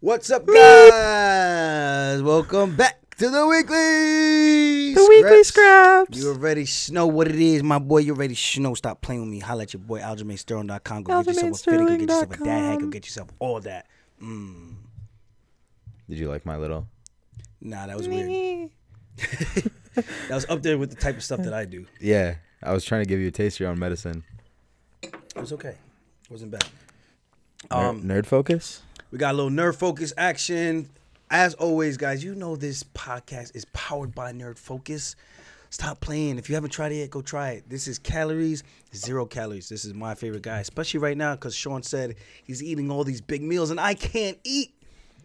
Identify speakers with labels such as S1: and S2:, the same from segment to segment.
S1: What's up, guys? Welcome back to the weekly.
S2: The weekly scraps.
S1: You already know what it is, my boy. You already know. Stop playing with me. Holla at your boy, AljamainSterling.com. Go get yourself a fitting. Go get yourself a dad hat. Go get yourself all that. Mm.
S2: Did you like my little?
S1: Nah, that was weird. that was up there with the type of stuff that I do.
S2: Yeah, I was trying to give you a taste of your own medicine.
S1: It was okay. It wasn't bad.
S2: Ner-
S1: Um,
S2: nerd focus.
S1: We got a little nerd focus action. As always, guys, you know this podcast is powered by Nerd Focus. Stop playing. If you haven't tried it yet, go try it. This is calories, zero calories. This is my favorite guy, especially right now because Sean said he's eating all these big meals and I can't eat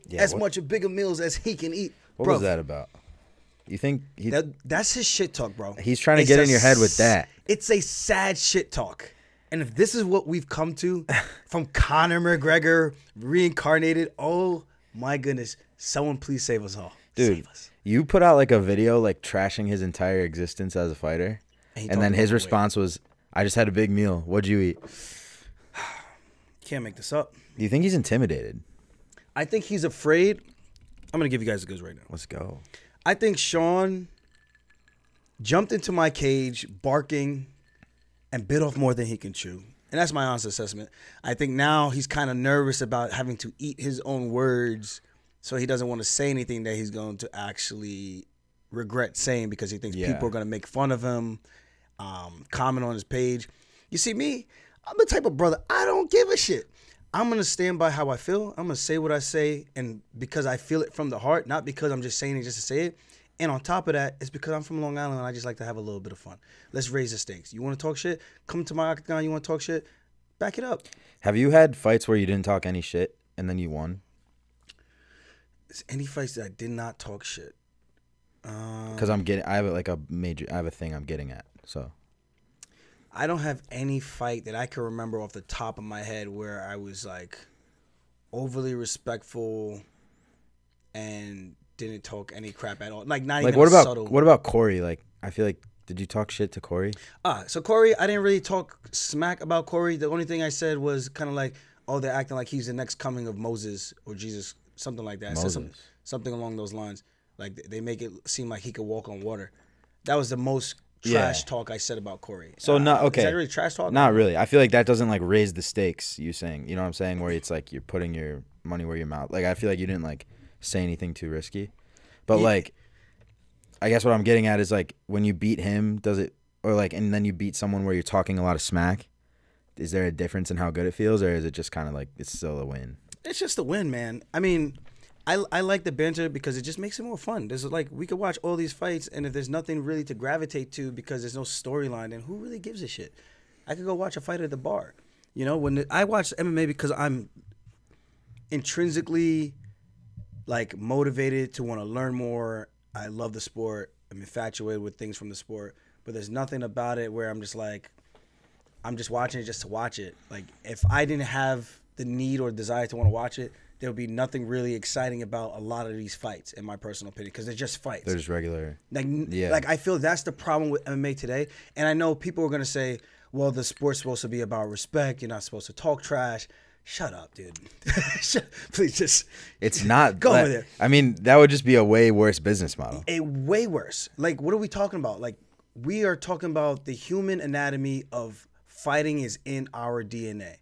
S2: Yeah,
S1: as
S2: what-
S1: much of bigger meals as he can eat.
S2: What
S1: Bro,
S2: was that about? You think he?
S1: That, that's his shit talk, bro.
S2: He's trying to
S1: It's
S2: get
S1: a
S2: in your head with that.
S1: It's a sad shit talk. And if this is what we've come to from Conor McGregor reincarnated, oh my goodness. Someone please save us all.
S2: dude,
S1: Save us.
S2: you put out like a video like trashing his entire existence as a fighter,
S1: And
S2: and then his
S1: weight.
S2: response was, "I just had a big meal. What'd you eat?"
S1: Can't make this up.
S2: Do you think he's intimidated?
S1: I think he's afraid. I'm gonna give you guys the goods right now.
S2: Let's go.
S1: I think Sean jumped into my cage barking and bit off more than he can chew. And that's my honest assessment. I think now he's kind of nervous about having to eat his own words, so he doesn't want to say anything that he's going to actually regret saying because he thinks
S2: Yeah.
S1: people are going to make fun of him, um, comment on his page. You see, me, I'm the type of brother, I don't give a shit. I'm going to stand by how I feel. I'm going to say what I say, and because I feel it from the heart, not because I'm just saying it just to say it. And on top of that, it's because I'm from Long Island and I just like to have a little bit of fun. Let's raise the stakes. You want to talk shit? Come to my octagon. You want to talk shit? Back it up.
S2: Have you had fights where you didn't talk any shit and then you won?
S1: Is any fights that I did not talk shit? Um,
S2: Because I'm getting, I have like a major, I have a thing I'm getting at. So
S1: I don't have any fight that I can remember off the top of my head where I was like overly respectful and didn't talk any crap at all. Like not
S2: like,
S1: even
S2: what about
S1: subtle.
S2: what about Cory? Like, I feel like, did you talk shit to Cory?
S1: Ah, so Cory, I didn't really talk smack about Cory. The only thing I said was kind of like, oh, they're acting like he's the next coming of Moses or Jesus, something like that. I said some, something along those lines. Like they make it seem like he could walk on water. That was the most
S2: Yeah.
S1: trash talk I said about Cory.
S2: So
S1: Uh,
S2: not
S1: Is
S2: okay.
S1: that really trash talk?
S2: Not really. I feel like that doesn't like raise the stakes. You saying, you know what I'm saying? Where it's like you're putting your money where your mouth. Like I feel like you didn't like say anything too risky. But
S1: Yeah.
S2: like, I guess what I'm getting at is like when you beat him, does it or like and then you beat someone where you're talking a lot of smack? Is there a difference in how good it feels, or is it just kind of like it's still a win?
S1: It's just a win, man. I mean, I, I like the banter because it just makes it more fun. There's like we could watch all these fights, and if there's nothing really to gravitate to because there's no storyline, then who really gives a shit? I could go watch a fight at the bar. You know, when the, I watch MMA because I'm intrinsically like motivated to want to learn more. I love the sport. I'm infatuated with things from the sport, but there's nothing about it where I'm just like, I'm just watching it just to watch it. Like if I didn't have the need or desire to want to watch it, there would be nothing really exciting about a lot of these fights, in my personal opinion, because they're just fights.
S2: They're just regular.
S1: Like,
S2: Yeah.
S1: like I feel that's the problem with MMA today. And I know people are gonna say, "Well, the sport's supposed to be about respect. You're not supposed to talk trash." Shut up, dude. Please just.
S2: It's not.
S1: Go
S2: that-
S1: over there.
S2: I mean, that would just be a way worse business model.
S1: a way worse. Like, what are we talking about? Like, we are talking about the human anatomy of fighting is in our DNA.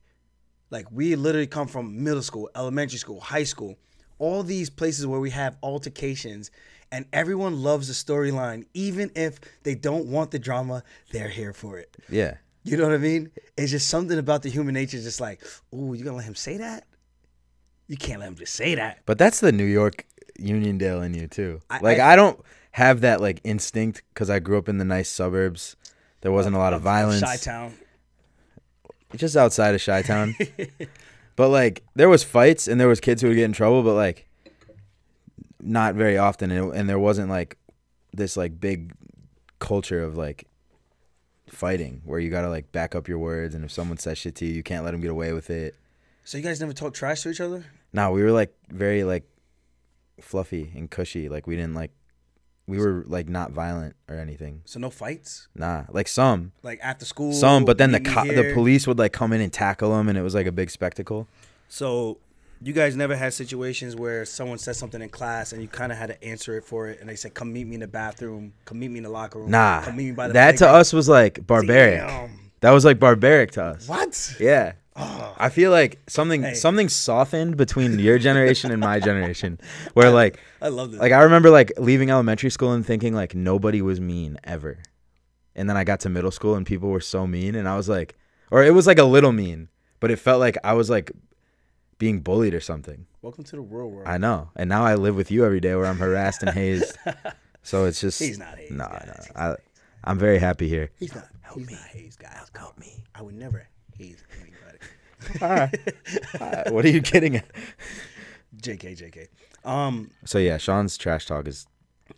S1: Like, we literally come from middle school, elementary school, high school, all these places where we have altercations, and everyone loves the storyline, even if they don't want the drama. They're here for it.
S2: Yeah.
S1: You know what I mean? It's just something about the human nature, just like, ooh, you gonna let him say that? You can't let him just say that.
S2: But that's the New York Uniondale in you too.
S1: I-
S2: like
S1: I-
S2: I, don't have that like instinct because I grew up in the nice suburbs. There wasn't a lot of violence.
S1: Chi Town.
S2: Just outside of Chi Town. but like there was fights and there was kids who would get in trouble, but like not very often, and, it, and there wasn't like this like big culture of like fighting where you gotta like back up your words, and if someone says shit to you, you can't let them get away with it.
S1: So you guys never talk trash to each other?
S2: No, we were like very like fluffy and cushy. Like we didn't like we were like not violent or anything.
S1: So no fights?
S2: Nah, like some,
S1: Like after school?
S2: some, but then the co- the police would like come in and tackle them, and it was like a big spectacle.
S1: So You guys never had situations where someone said something in class and you kind of had to answer it for it, and they said, "Come meet me in the bathroom. Come meet me in the locker room.
S2: Nah,
S1: come meet me by the
S2: that to us was like barbaric.
S1: Damn.
S2: That was like barbaric to us.
S1: What?
S2: Yeah.
S1: Oh.
S2: I feel like something
S1: Hey.
S2: something softened between your generation and my generation, where like
S1: I love this.
S2: like I remember like leaving elementary school and thinking like nobody was mean ever, and then I got to middle school and people were so mean, and I was like, or it was like a little mean, but it felt like I was like being bullied or something.
S1: Welcome to the real world.
S2: I know, and now I live with you every day where I'm harassed and hazed. So it's just
S1: He's not hazed,
S2: No,
S1: guys.
S2: no,
S1: He's
S2: I, I'm very happy here.
S1: He's not. help he's not haze, guys. Help me. I would never haze anybody.
S2: Uh, what are you kidding at?
S1: JK, JK. Um,
S2: So yeah, Sean's trash talk is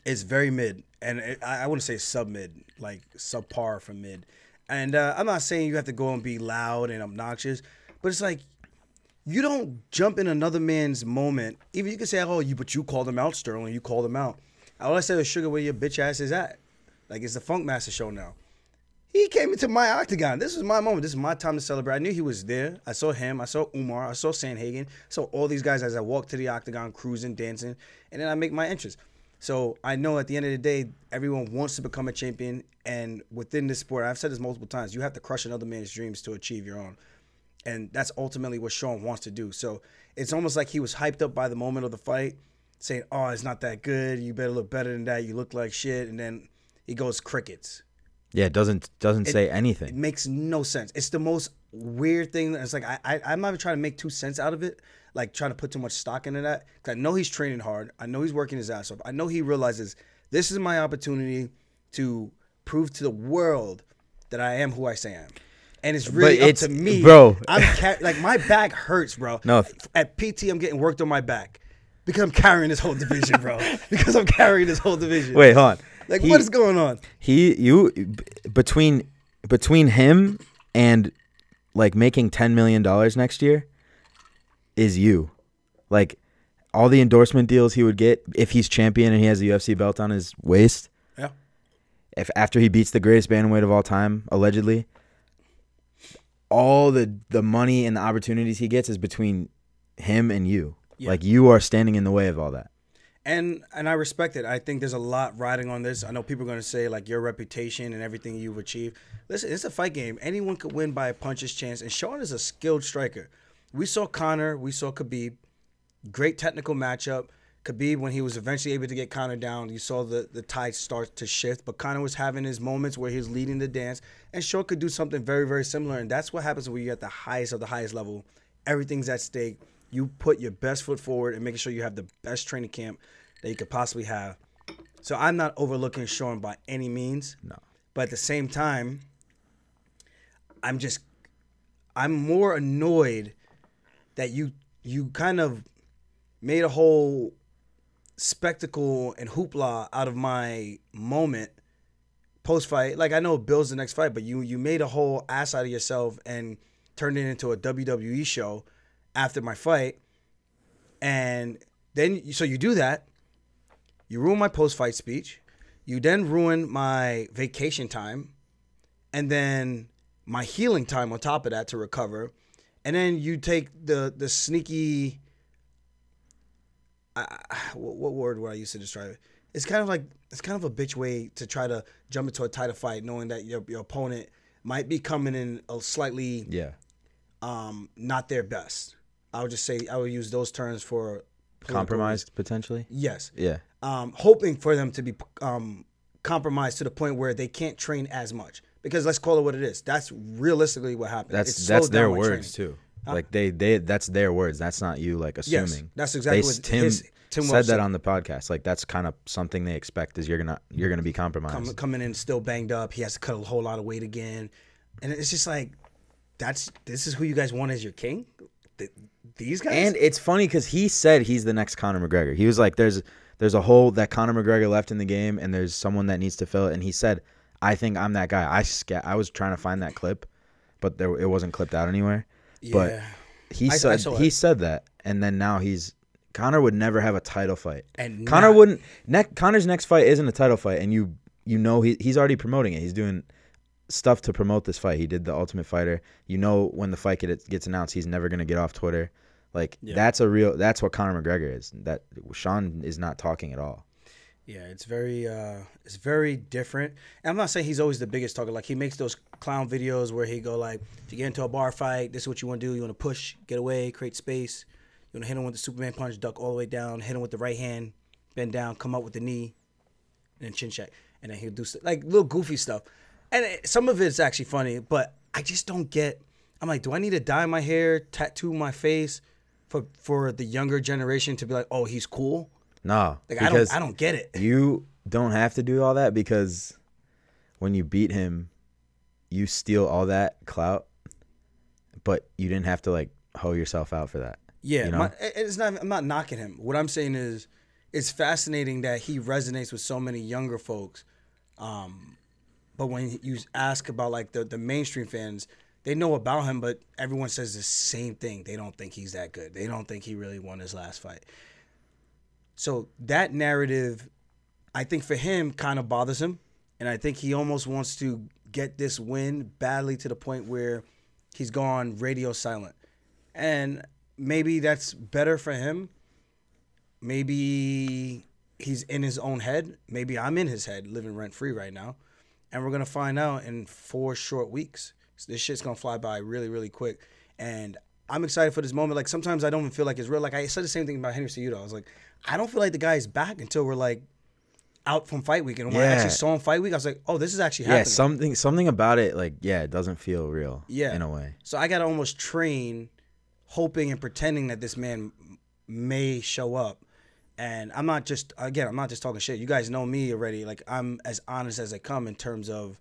S1: it's very mid, and it, I, I wouldn't say sub mid, like subpar from mid. And uh, I'm not saying you have to go and be loud and obnoxious, but it's like you don't jump in another man's moment. Even you can say, "Oh, you," but you called him out, Sterling. You called him out. All I said was, "Sugar, where your bitch ass is at?" Like it's the Funk Master show now. He came into my octagon. This was my moment. This is my time to celebrate. I knew he was there. I saw him. I saw Umar. I saw Sandhagen. I saw all these guys as I walked to the octagon, cruising, dancing, and then I make my entrance. So I know at the end of the day, everyone wants to become a champion. And within this sport, I've said this multiple times, you have to crush another man's dreams to achieve your own. And that's ultimately what Sean wants to do. So it's almost like he was hyped up by the moment of the fight, saying, Oh, it's not that good. You better look better than that. You look like shit. And then he goes crickets.
S2: yeah, it doesn't doesn't say anything.
S1: It makes no sense. It's the most weird thing. It's like I, I I'm not even trying to make two cents out of it. Like trying to put too much stock into that. Cause I know he's training hard. I know he's working his ass off. I know he realizes this is my opportunity to prove to the world that I am who I say I am. And it's really up
S2: it's-
S1: to me,
S2: bro.
S1: I'm ca- like my back hurts, bro.
S2: No.
S1: at PT I'm getting worked on my back because I'm carrying this whole division, bro. because I'm carrying this whole division.
S2: Wait, hold on.
S1: like
S2: He-
S1: what is going on?
S2: He you b- between between him and like making 10 million dollars next year is you. Like all the endorsement deals he would get if he's champion and he has a UFC belt on his waist.
S1: Yeah.
S2: If after he beats the greatest bantamweight of all time, allegedly, all the the money and the opportunities he gets is between him and you.
S1: Yeah.
S2: Like you are standing in the way of all that.
S1: and and I respect it. I think there's a lot riding on this. I know people are going to say like your reputation and everything you've achieved. Listen, it's a fight game. Anyone could win by a puncher's chance, and Sean is a skilled striker. We saw Conor, we saw Khabib, great technical matchup. Khabib, when he was eventually able to get Conor down, you saw the the tide start to shift. But Conor was having his moments where he was leading the dance, and Sean could do something very very similar. And that's what happens when you're at the highest of the highest level. Everything's at stake. You put your best foot forward and making sure you have the best training camp that you could possibly have. So I'm not overlooking Sean by any means.
S2: No.
S1: But at the same time, I'm just I'm more annoyed that you you kind of made a whole spectacle and hoopla out of my moment post fight. Like I know Bill's the next fight, but you you made a whole ass out of yourself and turned it into a WWE show after my fight. And then so you do that. You ruin my post fight speech. You then ruin my vacation time and then my healing time on top of that to recover. And then you take the the sneaky I, what, word would I use to describe it? It's kind of like it's kind of a bitch way to try to jump into a title fight, knowing that your your opponent might be coming in a slightly
S2: Yeah.
S1: um, not their best. I would just say I would use those terms for
S2: Compromised potentially?
S1: Yes,
S2: Yeah.
S1: um, hoping for them to be um, compromised to the point where they can't train as much. Because let's call it what it is. That's realistically what happened.
S2: That's that's their words
S1: training.
S2: too. Like uh, they they that's their words. That's not you like assuming.
S1: Yes, that's exactly
S2: They-
S1: what
S2: Tim,
S1: his- Tim
S2: said that on the podcast. Like that's kind of something they expect is you're gonna you're gonna be compromised.
S1: Come, coming in still banged up. He has to cut a whole lot of weight again, and it's just like, that's this is who you guys want as your king. Th- These guys.
S2: And it's funny because he said he's the next Conor McGregor. He was like, "There's there's a hole that Conor McGregor left in the game, and there's someone that needs to fill it." And he said, "I think I'm that guy." I sca- I was trying to find that clip, but there it wasn't clipped out anywhere. But
S1: yeah.
S2: he
S1: I- I
S2: said
S1: saw
S2: he said that, and then now he's Conor would never have a title fight.
S1: And
S2: Conor
S1: not-
S2: wouldn't. Ne- Conor's next fight isn't a title fight, and you you know he he's already promoting it. He's doing stuff to promote this fight. He did the Ultimate Fighter. You know when the fight get, gets announced, he's never gonna get off Twitter. Like
S1: Yeah.
S2: that's a real. That's what Conor McGregor is. That Sean is not talking at all.
S1: Yeah, it's very uh it's very different. And I'm not saying he's always the biggest talker. Like he makes those clown videos where he go like, if you get into a bar fight, this is what you want to do. You want to push, get away, create space. You want to hit him with the Superman punch, duck all the way down, hit him with the right hand, bend down, come up with the knee, and then chin check. And then he'll do st- like little goofy stuff. And it, some of it's actually funny, but I just don't get. I'm like, do I need to dye my hair, tattoo my face, for for the younger generation to be like, oh, he's cool?
S2: No,
S1: Like I don't, I don't get it.
S2: you don't have to do all that because when you beat him, you steal all that clout, but you didn't have to like hoe yourself out for that.
S1: Yeah,
S2: you know?
S1: my, it's not. I'm not knocking him. What I'm saying is, it's fascinating that he resonates with so many younger folks. Um, but when you ask about like the the mainstream fans, they know about him, but everyone says the same thing. They don't think he's that good. They don't think he really won his last fight. So that narrative, I think for him, kind of bothers him, and I think he almost wants to get this win badly to the point where he's gone radio silent, and maybe that's better for him. Maybe he's in his own head. Maybe I'm in his head, living rent free right now, and we're gonna find out in four short weeks. So this shit's gonna fly by really, really quick, and I'm excited for this moment. Like sometimes I don't even feel like it's real. Like I said the same thing about Henry Cejudo. I was like, I don't feel like the guy's back until we're like out from fight week. And when I
S2: Yeah.
S1: actually saw him fight week, I was like, oh, this is actually happening.
S2: Yeah, something something about it like yeah, it doesn't feel real.
S1: Yeah.
S2: in a way.
S1: So I gotta almost train, hoping and pretending that this man may show up. And I'm not just again, I'm not just talking shit. You guys know me already. Like I'm as honest as I come in terms of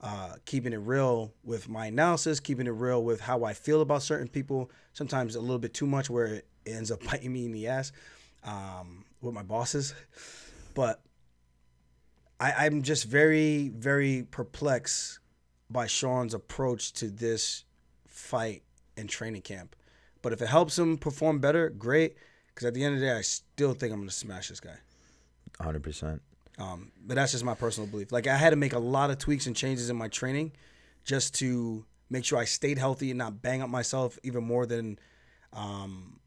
S1: uh, keeping it real with my analysis, keeping it real with how I feel about certain people. Sometimes a little bit too much, where it ends up biting me in the ass um, with my bosses. But I, I'm just very, very perplexed by Sean's approach to this fight and training camp. But if it helps him perform better, great. Because at the end of the day, I still think I'm gonna smash this guy.
S2: 100%.
S1: Um, but that's just my personal belief. Like I had to make a lot of tweaks and changes in my training just to make sure I stayed healthy and not bang up myself even more than um,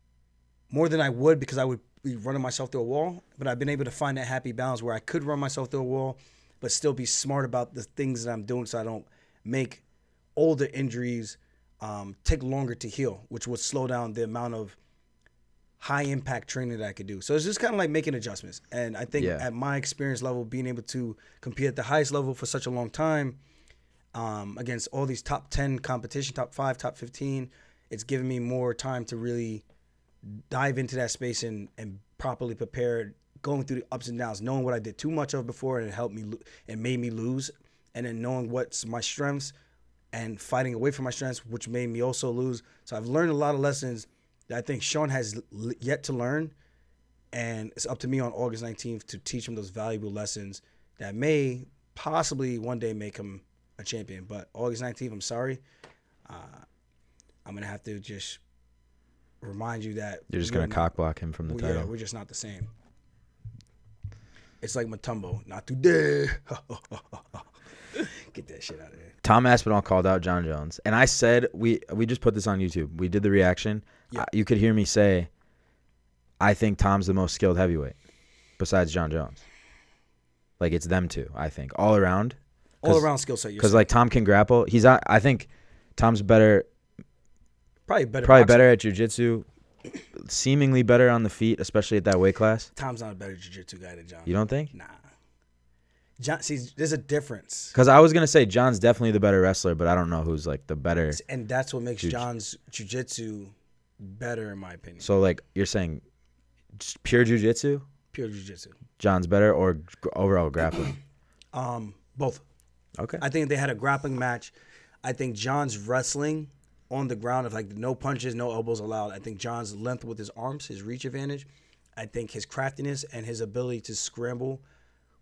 S1: more than I would because I would be running myself through a wall. But I've been able to find that happy balance where I could run myself through a wall, but still be smart about the things that I'm doing so I don't make older injuries um, take longer to heal, which would slow down the amount of high impact training that I could do. So it's just kind of like making adjustments. And I think
S2: Yeah.
S1: at my experience level, being able to compete at the highest level for such a long time um, against all these top 10 competition, top five, top 15, it's given me more time to really dive into that space and, and properly prepared, going through the ups and downs, knowing what I did too much of before and it helped me lo- and made me lose, and then knowing what's my strengths and fighting away from my strengths, which made me also lose. So I've learned a lot of lessons that I think Sean has l- yet to learn, and it's up to me on August 19th to teach him those valuable lessons that may possibly one day make him a champion. But August 19th, I'm sorry, uh, I'm gonna have to just remind you that
S2: You're just going to
S1: not-
S2: cock block him from the title.
S1: Yeah, we're just not the same. It's like Mutombo, not today. Get that shit out of here.
S2: Tom Aspinall called out Jon Jones, and I said we we just put this on YouTube. We did the reaction.
S1: Yeah.
S2: Uh, you could hear me say, I think Tom's the most skilled heavyweight, besides Jon Jones. Like it's them two. I think all around.
S1: All around skill set.
S2: Because like Tom can grapple. He's not, I think Tom's better,
S1: probably better.
S2: probably
S1: boxer.
S2: better at jujitsu, seemingly better on the feet, especially at that weight class.
S1: Tom's not a better jiu-jitsu guy than Jon.
S2: You don't think?
S1: Nah. Jon, see, there's a difference,
S2: Because I was gonna say Jon's definitely the better wrestler, but I don't know who's like the better.
S1: and that's what makes
S2: Jiu-
S1: Jon's jiu-jitsu better, in my opinion.
S2: So like you're saying, just pure jujitsu,
S1: Pure jiu-jitsu.
S2: Jon's better, or overall grappling.
S1: Um, both.
S2: Okay.
S1: I think they had a grappling match. I think Jon's wrestling on the ground, of like no punches, no elbows allowed. I think Jon's length with his arms, his reach advantage. I think his craftiness and his ability to scramble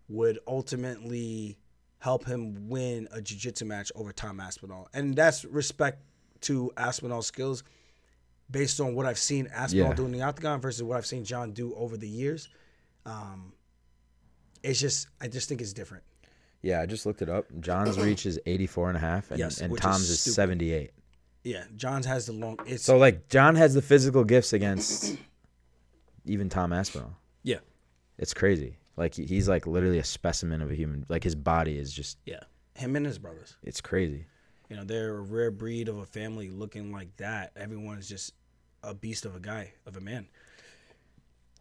S1: would ultimately help him win a jiu-jitsu match over Tom Aspinall. And that's respect to Aspinall's skills based on what I've seen Aspinall
S2: Yeah.
S1: do in the octagon versus what I've seen Jon do over the years. Um, it's just, I just think it's different.
S2: Yeah, I just looked it up. Jon's reach is 84 and a half, and,
S1: Yes,
S2: and
S1: which is
S2: Tom's is, 78.
S1: Yeah, Jons has the long. It's
S2: So like Jon has the physical gifts against even Tom Aspinall.
S1: yeah,
S2: It's crazy. Like he- he's like literally a specimen of a human. Like his body is just
S1: yeah. Him and his brothers.
S2: it's crazy.
S1: You know, they're a rare breed of a family looking like that. Everyone is just a beast of a guy, of a man.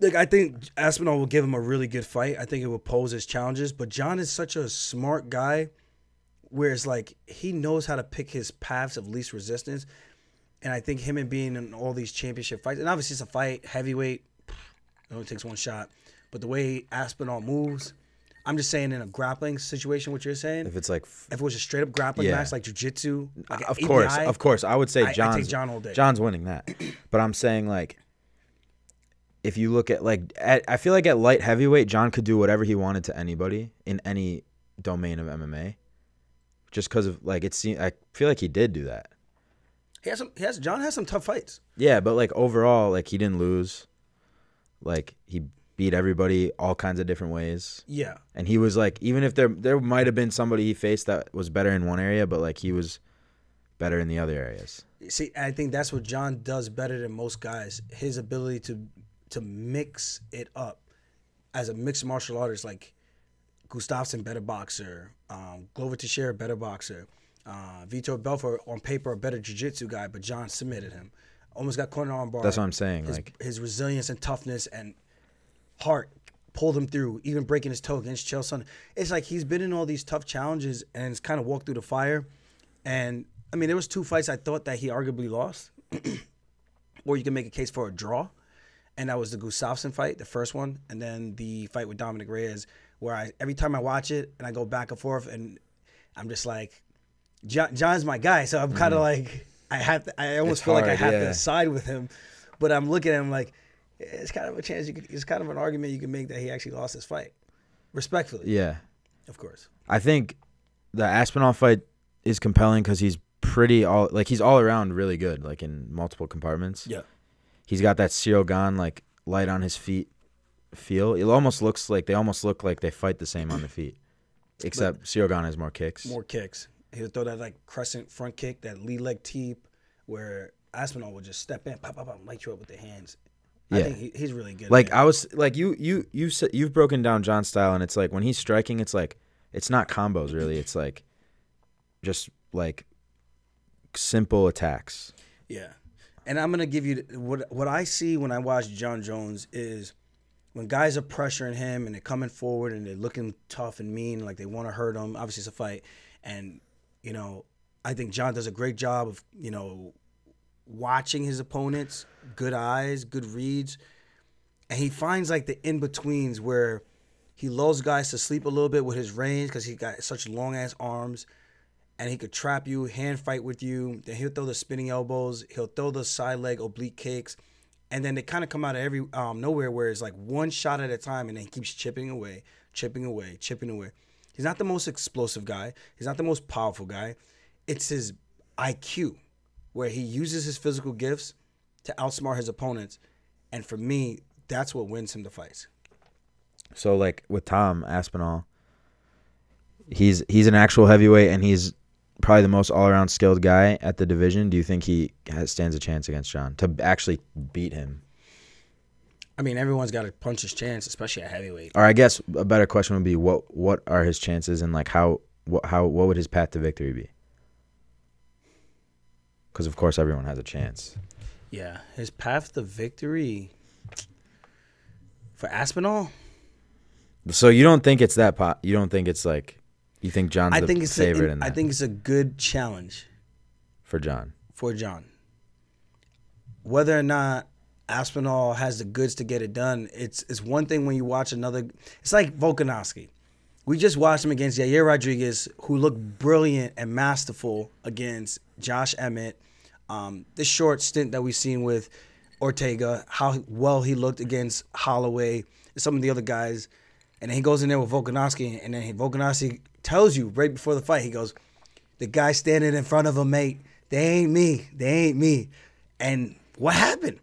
S1: Like I think Aspinall will give him a really good fight. I think it will pose his challenges. But Jon is such a smart guy, where it's like he knows how to pick his paths of least resistance. And I think him and being in all these championship fights, and obviously it's a fight, heavyweight, it only takes one shot. But the way Aspinall moves, I'm just saying in a grappling situation, what you're saying,
S2: If it's like f-
S1: if it was a straight up grappling
S2: Yeah.
S1: match like jujitsu, like
S2: of
S1: API,
S2: course, of course, I would say
S1: I- I take Jon all day.
S2: Jon's winning that. But I'm saying like if you look at like at, I feel like at light heavyweight Jon could do whatever he wanted to anybody in any domain of MMA. Just cuz of like it seemed I feel like he did do that.
S1: He has some. He has Jon has some tough fights.
S2: Yeah, but like overall like he didn't lose. Like he beat everybody all kinds of different ways.
S1: Yeah,
S2: And he was like even if there there might have been somebody he faced that was better in one area but like he was better in the other areas.
S1: see, I think that's what Jon does better than most guys. His ability to to mix it up as a mixed martial artist, like Gustafsson, better boxer. Um, Glover Teixeira, better boxer. Uh, Vitor Belfort, on paper, a better jiu-jitsu guy, but Jon submitted him. Almost got corner arm bar.
S2: That's what I'm saying.
S1: his,
S2: Like
S1: his resilience and toughness and heart pulled him through, even breaking his toe against Chael. It's like he's been in all these tough challenges and it's kind of walked through the fire. And I mean, there was two fights I thought that he arguably lost, or you can make a case for a draw, and that was the Gustafsson fight, the first one, and then the fight with Dominick Reyes, where I every time I watch it and I go back and forth, and I'm just like, Jon, Jon's my guy, so I'm kind of mm-hmm. like I have to, I almost
S2: It's
S1: feel like I have
S2: yeah.
S1: to side with him, but I'm looking at him like it's kind of a chance you could, it's kind of an argument you can make that he actually lost his fight, respectfully,
S2: yeah.
S1: of course.
S2: I think the Aspinall fight is compelling because he's pretty all like he's all around really good, like in multiple compartments.
S1: Yeah.
S2: He's got that Ciryl Gane like light on his feet feel. It almost looks like they almost look like they fight the same on the feet, except Ciryl has more kicks.
S1: more kicks. He'll throw that like crescent front kick, that lead leg teep, where Aspinall would just step in, pop, pop, pop, light you up with the hands. I
S2: Yeah.
S1: think he, he's really good.
S2: Like. I was like you you you said you've broken down Jon's style and it's like when he's striking it's like it's not combos really it's like just like simple attacks.
S1: yeah. And I'm gonna give you what what I see when I watch Jon Jones is when guys are pressuring him and they're coming forward and they're looking tough and mean, like they want to hurt him. Obviously, it's a fight, and you know, I think Jon does a great job of you know watching his opponents, good eyes, good reads, and he finds like the in betweens where he lulls guys to sleep a little bit with his range because he got such long ass arms, and he could trap you, hand fight with you. Then he'll throw the spinning elbows, he'll throw the side leg oblique kicks, and then they kind of come out of every um, nowhere where it's like one shot at a time, and then he keeps chipping away, chipping away, chipping away. He's not the most explosive guy. He's not the most powerful guy. It's his IQ, where he uses his physical gifts to outsmart his opponents, and for me, that's what wins him the fights.
S2: So like with Tom Aspinall, he's he's an actual heavyweight and he's probably the most all around skilled guy at the division. Do you think he has, stands a chance against Jon to actually beat him?
S1: I mean, everyone's got to punch his chance, especially at heavyweight.
S2: Or I guess a better question would be what what are his chances and like how what how what would his path to victory be? Because of course everyone has a chance.
S1: Yeah, his path to victory for Aspinall.
S2: So you don't think it's that pot? You don't think it's like you think Jon's
S1: I
S2: the
S1: think it's
S2: favorite
S1: a,
S2: in that
S1: I think it's a good challenge
S2: for Jon?
S1: for Jon. Whether or not Aspinall has the goods to get it done, it's it's one thing when you watch another. It's like Volkanovski. We just watched him against Yair Rodriguez, who looked brilliant and masterful against Josh Emmett. Um, this short stint that we've seen with Ortega, how well he looked against Holloway, and some of the other guys, and then he goes in there with Volkanovski, and then he, Volkanovski tells you right before the fight, he goes, "The guy standing in front of him, mate, they ain't me, they ain't me," and what happened?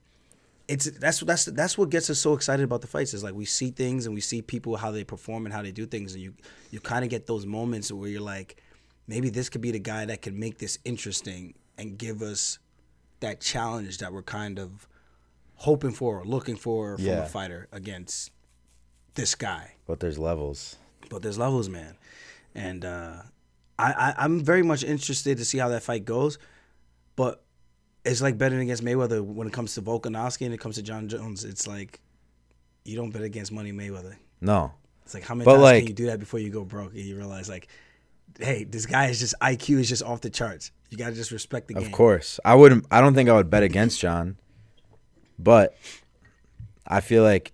S1: it's that's that's that's what gets us so excited about the fights is like we see things and we see people how they perform and how they do things and you you kind of get those moments where you're like maybe this could be the guy that can make this interesting and give us that challenge that we're kind of hoping for or looking for from
S2: Yeah.
S1: a fighter against this guy.
S2: But there's levels.
S1: But there's levels, man, and uh, I, I I'm very much interested to see how that fight goes. But it's like betting against Mayweather when it comes to Volkanovski and it comes to Jon Jones. It's like you don't bet against Money Mayweather.
S2: No.
S1: It's like how many
S2: But,
S1: times
S2: like-
S1: can you do that before you go broke and you realize like, hey, this guy is just IQ is just off the charts. You gotta just respect the game.
S2: Of course. I wouldn't I don't think I would bet against Jon. But I feel like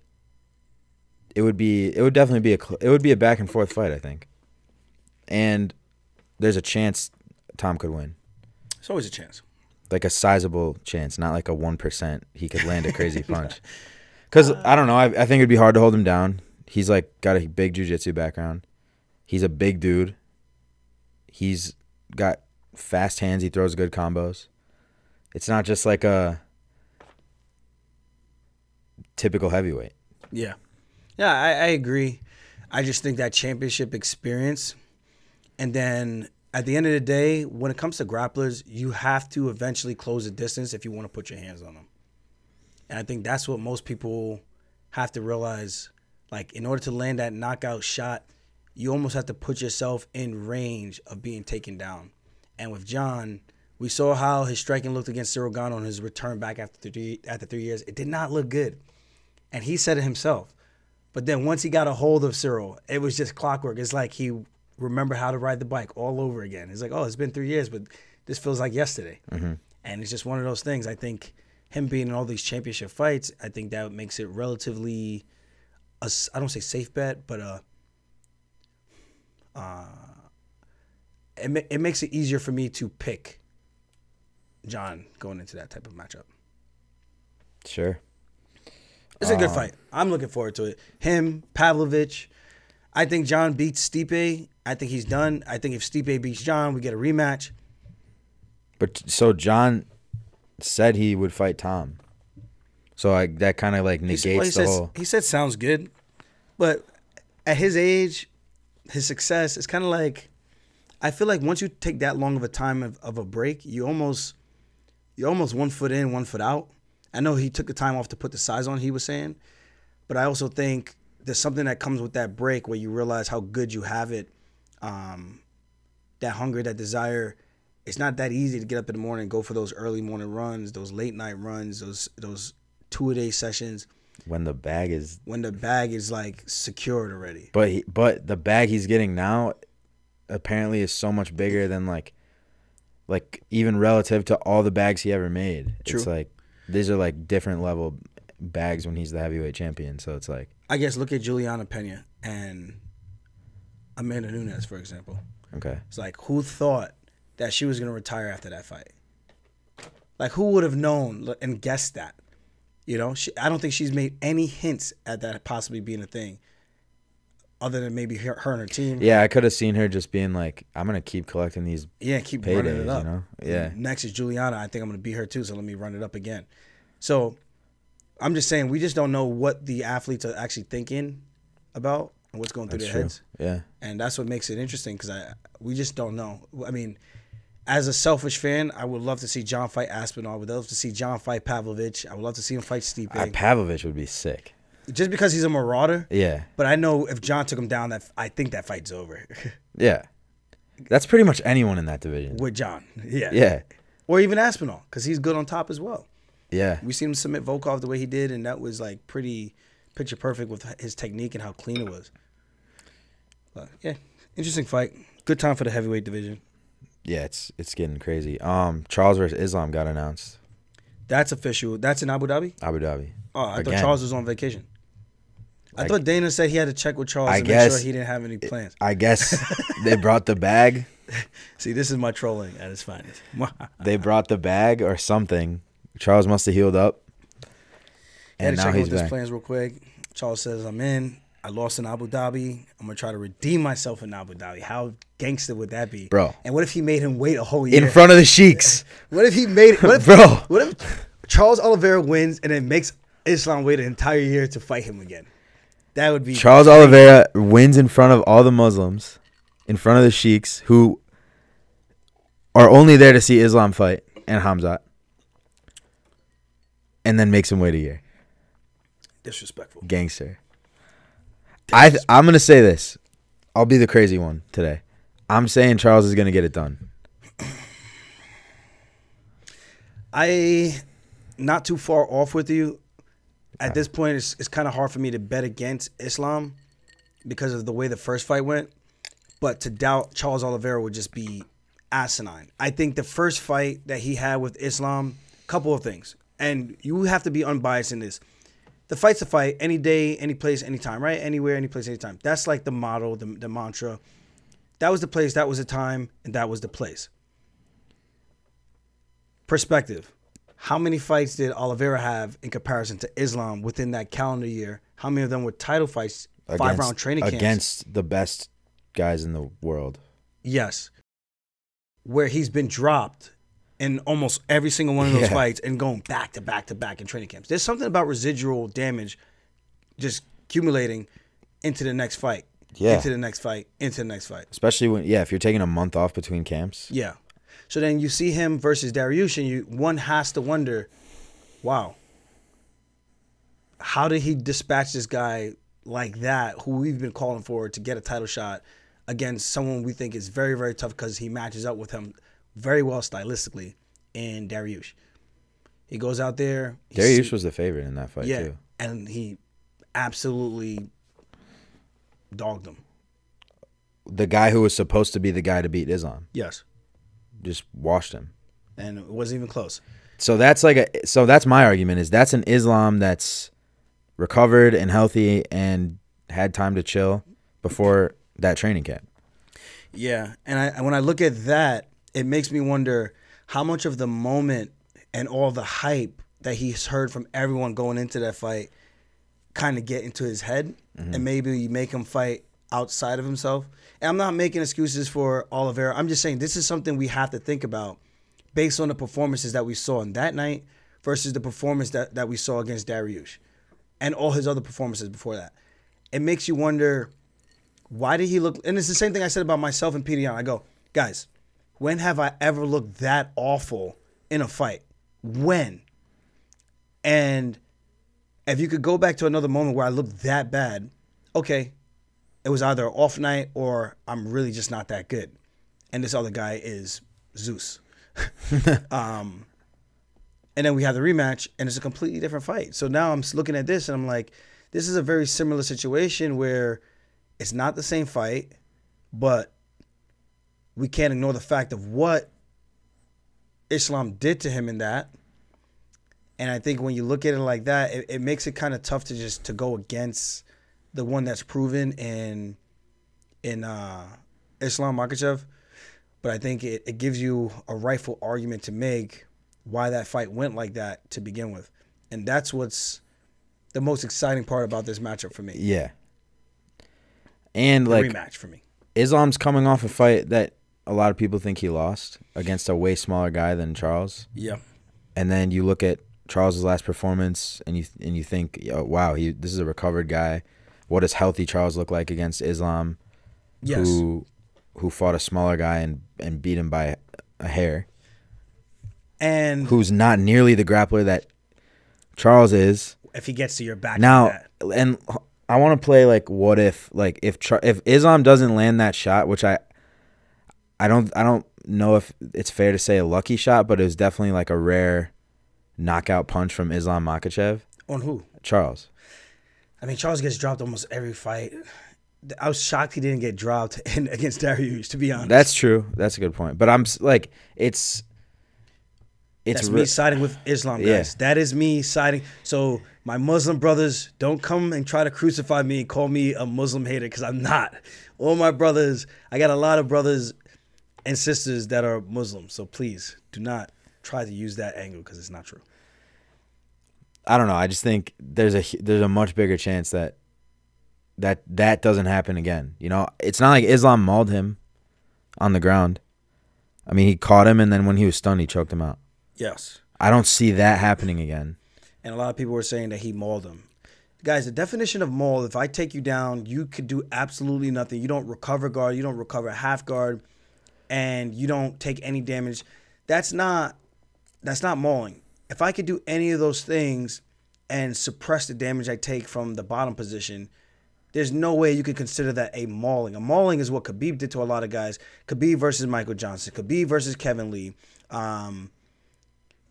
S2: it would be it would definitely be a it would be a back and forth fight, I think. And there's a chance Tom could win.
S1: It's always a chance.
S2: Like a sizable chance, not like a 1% he could land a crazy punch. Cuz I don't know, I, I think it'd be hard to hold him down. He's like got a big jiu-jitsu background. He's a big dude. He's got fast hands, he throws good combos. It's not just like a typical heavyweight.
S1: Yeah. Yeah, I, I agree. I just think that championship experience, and then at the end of the day, when it comes to grapplers, you have to eventually close the distance if you want to put your hands on them. And I think that's what most people have to realize. Like, in order to land that knockout shot, you almost have to put yourself in range of being taken down. And with Jon, we saw how his striking looked against Ciryl Gane on his return back after three after three years. It did not look good and he said it himself. But then once he got a hold of Ciryl, it was just clockwork. It's like he remembered how to ride the bike all over again. It's like, oh, it's been three years, but this feels like yesterday. And it's just one of those things. I think him being in all these championship fights, I think that makes it relatively, a I don't say safe bet, but uh, uh, it ma- it makes it easier for me to pick Jon going into that type of matchup.
S2: Sure.
S1: It's a good fight. I'm looking forward to it. Him, Pavlovich. I think Jon beats Stipe. I think he's done. I think if Stipe beats Jon, we get a rematch.
S2: But so Jon said he would fight Tom. So I, that kind of like negates
S1: well, he
S2: the
S1: says-
S2: whole.
S1: He said sounds good, but at his age, his success, is kind of like I feel like once you take that long of a time of, of a break, you almost you're almost one foot in, one foot out. I know he took the time off to put the size on. He was saying, but I also think there's something that comes with that break where you realize how good you have it. Um, that hunger, that desire. It's not that easy to get up in the morning and go for those early morning runs, those late night runs, those those two a day sessions
S2: when the bag is
S1: when the bag is like secured already.
S2: but he, but the bag he's getting now apparently is so much bigger than like like even relative to all the bags he ever made.
S1: True.
S2: It's like these are like different level bags when he's the heavyweight champion. So it's like
S1: I guess look at Julianna Pena and Amanda Nunes, for example.
S2: okay.
S1: It's like who thought that she was gonna retire after that fight? Like who would have known and guessed that? You know, she, I don't think she's made any hints at that possibly being a thing, other than maybe her, her and her team.
S2: Yeah, I could have seen her just being like, I'm gonna keep collecting these
S1: Yeah, keep running
S2: paydays,
S1: it up.
S2: you know? Yeah.
S1: Next is Julianna. I think I'm gonna beat her too, so let me run it up again. So I'm just saying we just don't know what the athletes are actually thinking about what's going through
S2: That's
S1: their
S2: true.
S1: heads.
S2: Yeah.
S1: and that's what makes it interesting because I we just don't know. I mean, as a selfish fan, I would love to see Jon fight Aspinall. I would love to see Jon fight Pavlovich. I would love to see him fight Stipe,
S2: Uh, Pavlovich would be sick.
S1: just because he's a marauder.
S2: Yeah.
S1: But I know if Jon took him down, that I think that fight's over
S2: Yeah. That's pretty much anyone in that division.
S1: with Jon. Yeah,
S2: Yeah.
S1: or even Aspinall because he's good on top as well.
S2: Yeah.
S1: We seen him submit Volkov the way he did, and that was like pretty picture perfect with his technique and how clean it was. But yeah, interesting fight. Good time for the heavyweight division.
S2: Yeah, it's it's getting crazy. Um Charles versus Islam got announced.
S1: That's official. That's in Abu Dhabi.
S2: Abu Dhabi.
S1: Oh, I
S2: Again.
S1: thought Charles was on vacation. I,
S2: I-
S1: thought Dana said he had to check with Charles
S2: I
S1: to make sure he didn't have any plans.
S2: I guess they brought the bag.
S1: See, this is my trolling at its finest.
S2: They brought the bag or something. Charles must have healed up. And
S1: to
S2: now
S1: check in
S2: he's
S1: with his
S2: back.
S1: plans real quick. Charles says, I'm in. I lost in Abu Dhabi. I'm gonna try to redeem myself in Abu Dhabi. How gangster would that be,
S2: Bro.
S1: And what if he made him wait a whole year?
S2: In front of the sheiks.
S1: What if he made it? What if,
S2: Bro.
S1: What if Charles Oliveira wins and then makes Islam wait an entire year to fight him again? That would be
S2: Charles Oliveira wins in front of all the Muslims, in front of the sheiks who are only there to see Islam fight. and Hamzat, and then makes him wait a year.
S1: Disrespectful.
S2: Gangster. I th- I'm gonna say this. I'll be the crazy one today. I'm saying Charles is gonna get it done.
S1: I not too far off with you. At this point, it's, it's kind of hard for me to bet against Islam because of the way the first fight went. But to doubt Charles Oliveira would just be asinine. I think the first fight that he had with Islam, couple of things, and you have to be unbiased in this. The fight's a fight, any day, any place, anytime, right? Anywhere, any place, anytime. That's like the motto, the, the mantra. That was the place, that was the time, and that was the place. Perspective. How many fights did Oliveira have in comparison to Islam within that calendar year? How many of them were title fights, five round training camps?
S2: against the best guys in the world.
S1: Yes. Where he's been dropped in almost every single one of those
S2: Yeah.
S1: fights and going back to back to back in training camps. There's something about residual damage just accumulating into the next fight.
S2: Yeah.
S1: Into the next fight. Into the next fight.
S2: Especially when yeah, if you're taking a month off between camps.
S1: Yeah. So then you see him versus Dariush, and you one has to wonder, wow, how did he dispatch this guy like that, who we've been calling for to get a title shot against someone we think is very very tough because he matches up with him very well stylistically in Dariush. He goes out there. he
S2: Dariush
S1: see-
S2: was the favorite in that fight
S1: yeah,
S2: too.
S1: and he absolutely dogged him.
S2: The guy who was supposed to be the guy to beat Islam
S1: Yes,
S2: just washed him.
S1: and it wasn't even close.
S2: So that's like a so that's my argument is that's an Islam that's recovered and healthy and had time to chill before that training camp.
S1: Yeah, and I when I look at that, it makes me wonder how much of the moment and all the hype that he's heard from everyone going into that fight kind of get into his head, mm-hmm. and maybe you make him fight outside of himself. And I'm not making excuses for Oliveira. I'm just saying this is something we have to think about based on the performances that we saw in that night versus the performance that, that we saw against Dariush and all his other performances before that. It makes you wonder why did he look and it's the same thing I said about myself and Yan. I go, guys, when have I ever looked that awful in a fight? When? And if you could go back to another moment where I looked that bad, okay, it was either off night or I'm really just not that good. And this other guy is Zeus. um, and then we have the rematch, and it's a completely different fight. So now I'm looking at this, and I'm like, this is a very similar situation where it's not the same fight, but we can't ignore the fact of what Islam did to him in that. And I think when you look at it like that, it, it makes it kind of tough to just to go against the one that's proven in in uh, Islam Makhachev. But I think it, it gives you a rightful argument to make why that fight went like that to begin with. And that's what's the most exciting part about this matchup for me.
S2: Yeah. And
S1: The
S2: like
S1: rematch for me.
S2: Islam's coming off a fight that a lot of people think he lost against a way smaller guy than Charles.
S1: Yeah.
S2: And then you look at Charles's last performance and you and you think, oh, wow, he this is a recovered guy. What does healthy Charles look like against Islam?
S1: Yes.
S2: Who who fought a smaller guy and, and beat him by a hair.
S1: And
S2: Who's not nearly the grappler that Charles is.
S1: if he gets to your back
S2: Now, and I want to play like what if like if Char- if Islam doesn't land that shot, which I I don't I don't know if it's fair to say a lucky shot, but it was definitely like a rare knockout punch from Islam Makhachev.
S1: On who?
S2: Charles.
S1: I mean, Charles gets dropped almost every fight. I was shocked he didn't get dropped in, against Dariush, to be honest.
S2: That's true. That's a good point. But I'm like it's it's
S1: That's me siding with Islam,
S2: Yeah.
S1: That is me siding. So my Muslim brothers, don't come and try to crucify me and call me a Muslim hater because I'm not. All my brothers, I got a lot of brothers and sisters that are Muslim. So please do not try to use that angle because it's not true.
S2: I don't know. I just think there's a there's a much bigger chance that that that doesn't happen again. You know, it's not like Islam mauled him on the ground. I mean, he caught him, and then when he was stunned, he choked him out.
S1: Yes.
S2: I don't see that happening again.
S1: And a lot of people were saying that he mauled him. Guys, the definition of maul, if I take you down, you could do absolutely nothing. You don't recover guard, you don't recover half guard, and you don't take any damage. That's not that's not mauling. If I could do any of those things and suppress the damage I take from the bottom position, there's no way you could consider that a mauling. A mauling is what Khabib did to a lot of guys. Khabib versus Michael Johnson. Khabib versus Kevin Lee. Um,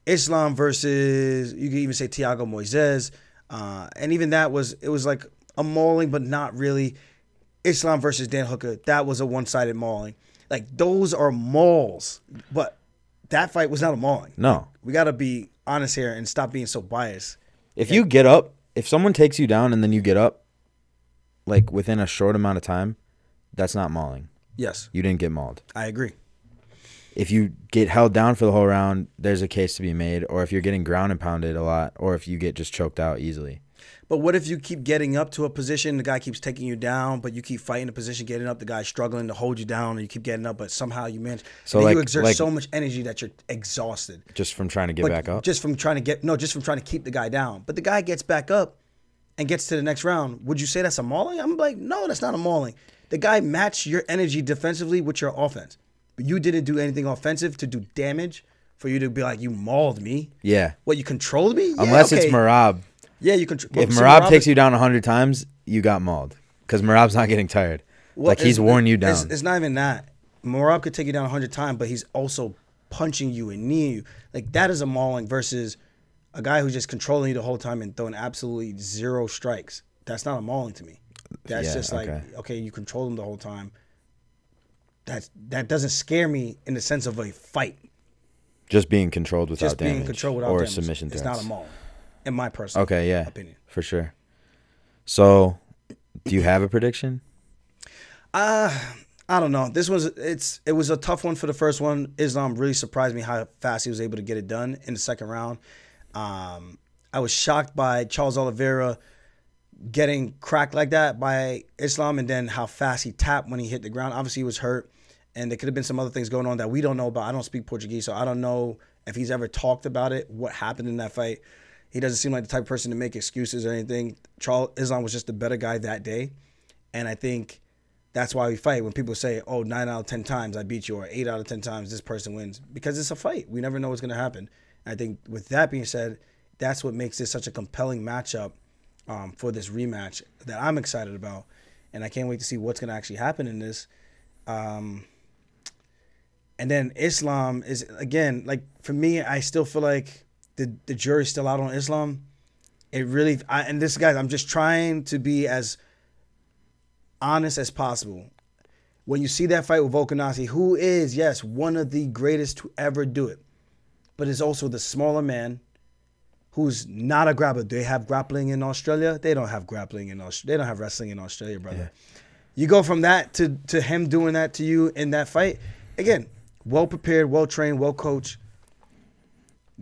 S1: Islam versus you could even say Thiago Moisés. Uh, and even that was it was like a mauling, but not really. Islam versus Dan Hooker, that was a one-sided mauling. Like those are mauls, but that fight was not a mauling.
S2: No.
S1: We got to be honest here and stop being so biased.
S2: If you get up, if someone takes you down and then you get up, like within a short amount of time, that's not mauling.
S1: Yes,
S2: You didn't get mauled.
S1: I agree.
S2: If you get held down for the whole round, there's a case to be made. Or if you're getting ground and pounded a lot, or if you get just choked out easily.
S1: But what if you keep getting up to a position, the guy keeps taking you down, but you keep fighting the position, getting up, the guy's struggling to hold you down, and you keep getting up, but somehow you manage.
S2: So, like-
S1: you exert
S2: like-
S1: so much energy that you're exhausted.
S2: Just from trying to get
S1: But
S2: back up.
S1: Just from trying to get no, just from trying to keep the guy down. But the guy gets back up and gets to the next round. Would you say that's a mauling? I'm like, no, that's not a mauling. The guy matched your energy defensively with your offense. But you didn't do anything offensive to do damage for you to be like, you mauled me.
S2: yeah.
S1: What you controlled me? Yeah,
S2: Unless
S1: okay.
S2: it's Merab.
S1: Yeah, you control.
S2: If Merab takes you down hundred times, you got mauled. Because Merab's not getting tired. like he's worn you down.
S1: It's, it's not even that. Merab could take you down a hundred times, but he's also punching you and kneeing you. Like that is a mauling versus a guy who's just controlling you the whole time and throwing absolutely zero strikes. That's not a mauling to me. That's
S2: Yeah,
S1: just like
S2: okay.
S1: okay. you control him the whole time. That's that doesn't scare me in the sense of a fight.
S2: just being controlled without
S1: Just being
S2: damage.
S1: controlled without
S2: or
S1: damage.
S2: submission
S1: It's
S2: threats.
S1: not a mauling, in my personal
S2: Okay, yeah.
S1: opinion.
S2: For sure. So, do you have a prediction?
S1: Uh, I don't know. This was it's it was a tough one for the first one. Islam really surprised me how fast he was able to get it done in the second round. Um, I was shocked by Charles Oliveira getting cracked like that by Islam, and then how fast he tapped when he hit the ground. Obviously, he was hurt, and there could have been some other things going on that we don't know about. I don't speak Portuguese, so I don't know if he's ever talked about it. What happened in that fight? He doesn't seem like the type of person to make excuses or anything. Charles Islam was just the better guy that day, and I think that's why we fight. When people say, "Oh, nine out of ten times I beat you," or eight out of ten times this person wins, because it's a fight. We never know what's going to happen. And I think with that being said, that's what makes this such a compelling matchup um, for this rematch that I'm excited about, and I can't wait to see what's going to actually happen in this. Um, and then Islam is again like for me, I still feel like the the jury's still out on Islam. It really, I, and this guys, I'm just trying to be as honest as possible. When you see that fight with Volkanovski, who is yes one of the greatest to ever do it, but is also the smaller man, who's not a grappler. Do they have grappling in Australia? They don't have grappling in Australia. They don't have wrestling in Australia, brother. You go from that to to him doing that to you in that fight. Again, well prepared, well trained, well coached.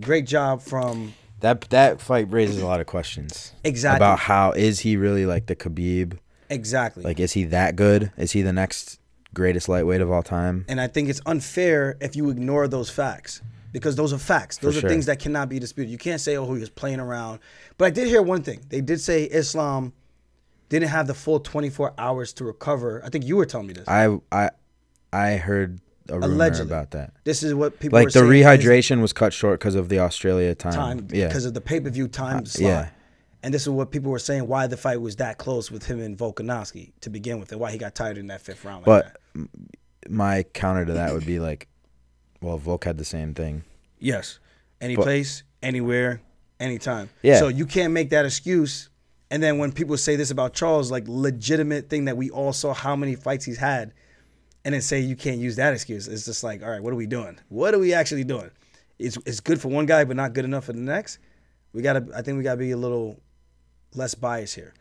S1: Great job from
S2: That that fight raises a lot of questions.
S1: Exactly.
S2: About how is he really like the Khabib?
S1: exactly.
S2: Like is he that good? Is he the next greatest lightweight of all time?
S1: And I think it's unfair if you ignore those facts because those are facts. Those are
S2: sure.
S1: things that cannot be disputed. You can't say, oh, he was playing around. But I did hear one thing. They did say Islam didn't have the full 24 hours to recover. I think you were telling me this.
S2: I I I heard a rumor
S1: Allegedly.
S2: about that.
S1: this is what people
S2: Like
S1: were
S2: the rehydration was cut short because of the Australia time.
S1: time
S2: yeah.
S1: because of the pay per view time uh, slot.
S2: yeah.
S1: And this is what people were saying why the fight was that close with him and Volkanovski to begin with, and why he got tired in that fifth round. Like
S2: But
S1: that.
S2: my counter to that would be like, well, Volk had the same thing.
S1: Yes. Any
S2: But-
S1: place, anywhere, anytime.
S2: Yeah.
S1: So you can't make that excuse. And then when people say this about Charles, like legitimate thing that we all saw how many fights he's had, and then say you can't use that excuse. It's just like, all right, what are we doing? What are we actually doing? It's it's good for one guy, but not good enough for the next. We gotta. I think we gotta be a little less biased here.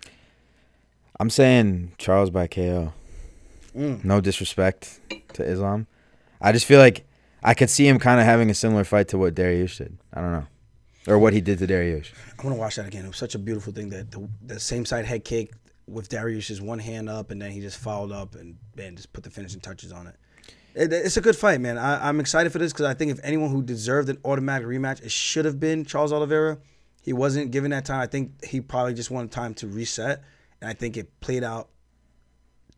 S2: I'm saying Charles by KO.
S1: Mm.
S2: No disrespect to Islam. I just feel like I could see him kind of having a similar fight to what Dariush did. I don't know. Or what he did to Dariush.
S1: I want to watch that again. It was such a beautiful thing that the, the same side head kick with Dariush's one hand up, and then he just fouled up and, and just put the finishing touches on it. It- it's a good fight, man. I, I'm excited for this because I think if anyone who deserved an automatic rematch, it should have been Charles Oliveira. He wasn't given that time. I think he probably just wanted time to reset, and I think it played out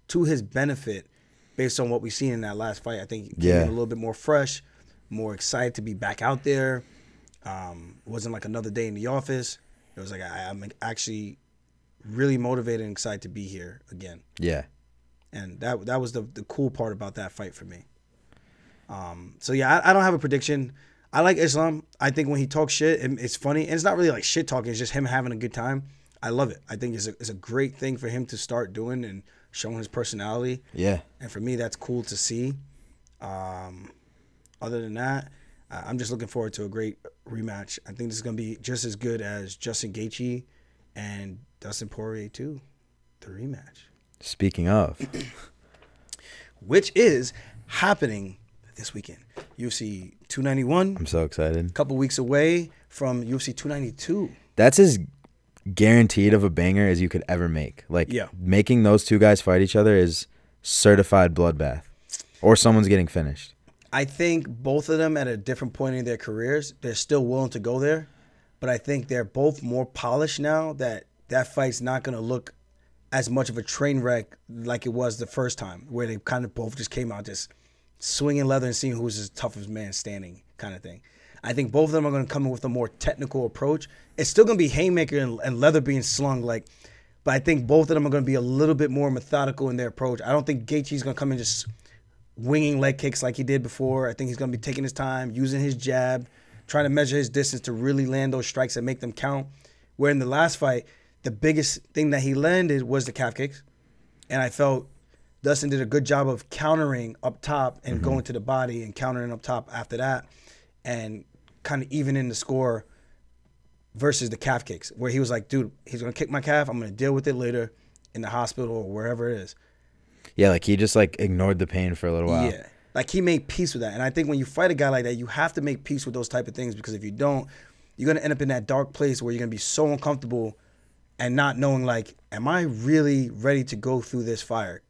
S1: to his benefit based on what we've seen in that last fight. I think he came
S2: Yeah.
S1: in a little bit more fresh, more excited to be back out there. Um, it wasn't like another day in the office. It was like I, I'm actually really motivated and excited to be here again.
S2: Yeah.
S1: And that that was the the cool part about that fight for me. Um, so yeah, I, I don't have a prediction. I like Islam. I think when he talks shit, it- it's funny, and it's not really like shit talking. It's just him having a good time. I love it. I think it's a it's a great thing for him to start doing and showing his personality.
S2: Yeah.
S1: And for me, that's cool to see. Um, other than that, I'm just looking forward to a great rematch. I think this is going to be just as good as Justin Gaethje and Dustin Poirier too, the rematch,
S2: Speaking of,
S1: which is happening this weekend. UFC 291,
S2: I'm so excited.
S1: a couple weeks away from UFC 292.
S2: That's as guaranteed of a banger as you could ever make. Like
S1: Yeah.
S2: making those two guys fight each other is certified bloodbath. Or someone's getting finished.
S1: I think both of them at a different point in their careers, they're still willing to go there. But I think they're both more polished now that that fight's not going to look as much of a train wreck like it was the first time, where they kind of both just came out just swinging leather and seeing who's the toughest man standing kind of thing. I think both of them are going to come in with a more technical approach. It's still going to be haymaker and, and leather being slung like, but I think both of them are going to be a little bit more methodical in their approach. I don't think Gaethje's going to come in just winging leg kicks like he did before. I think he's going to be taking his time, using his jab, trying to measure his distance to really land those strikes and make them count. Where in the last fight, the biggest thing that he landed was the calf kicks. And I felt Dustin did a good job of countering up top and mm-hmm. going to the body and countering up top after that and kind of evening the score versus the calf kicks, where he was like, dude, he's going to kick my calf. I'm going to deal with it later in the hospital or wherever it is.
S2: Yeah, like he just like ignored the pain for a little while.
S1: Yeah. Like he made peace with that. And I think when you fight a guy like that, you have to make peace with those type of things because if you don't, you're gonna end up in that dark place where you're gonna be so uncomfortable and not knowing like, am I really ready to go through this fire?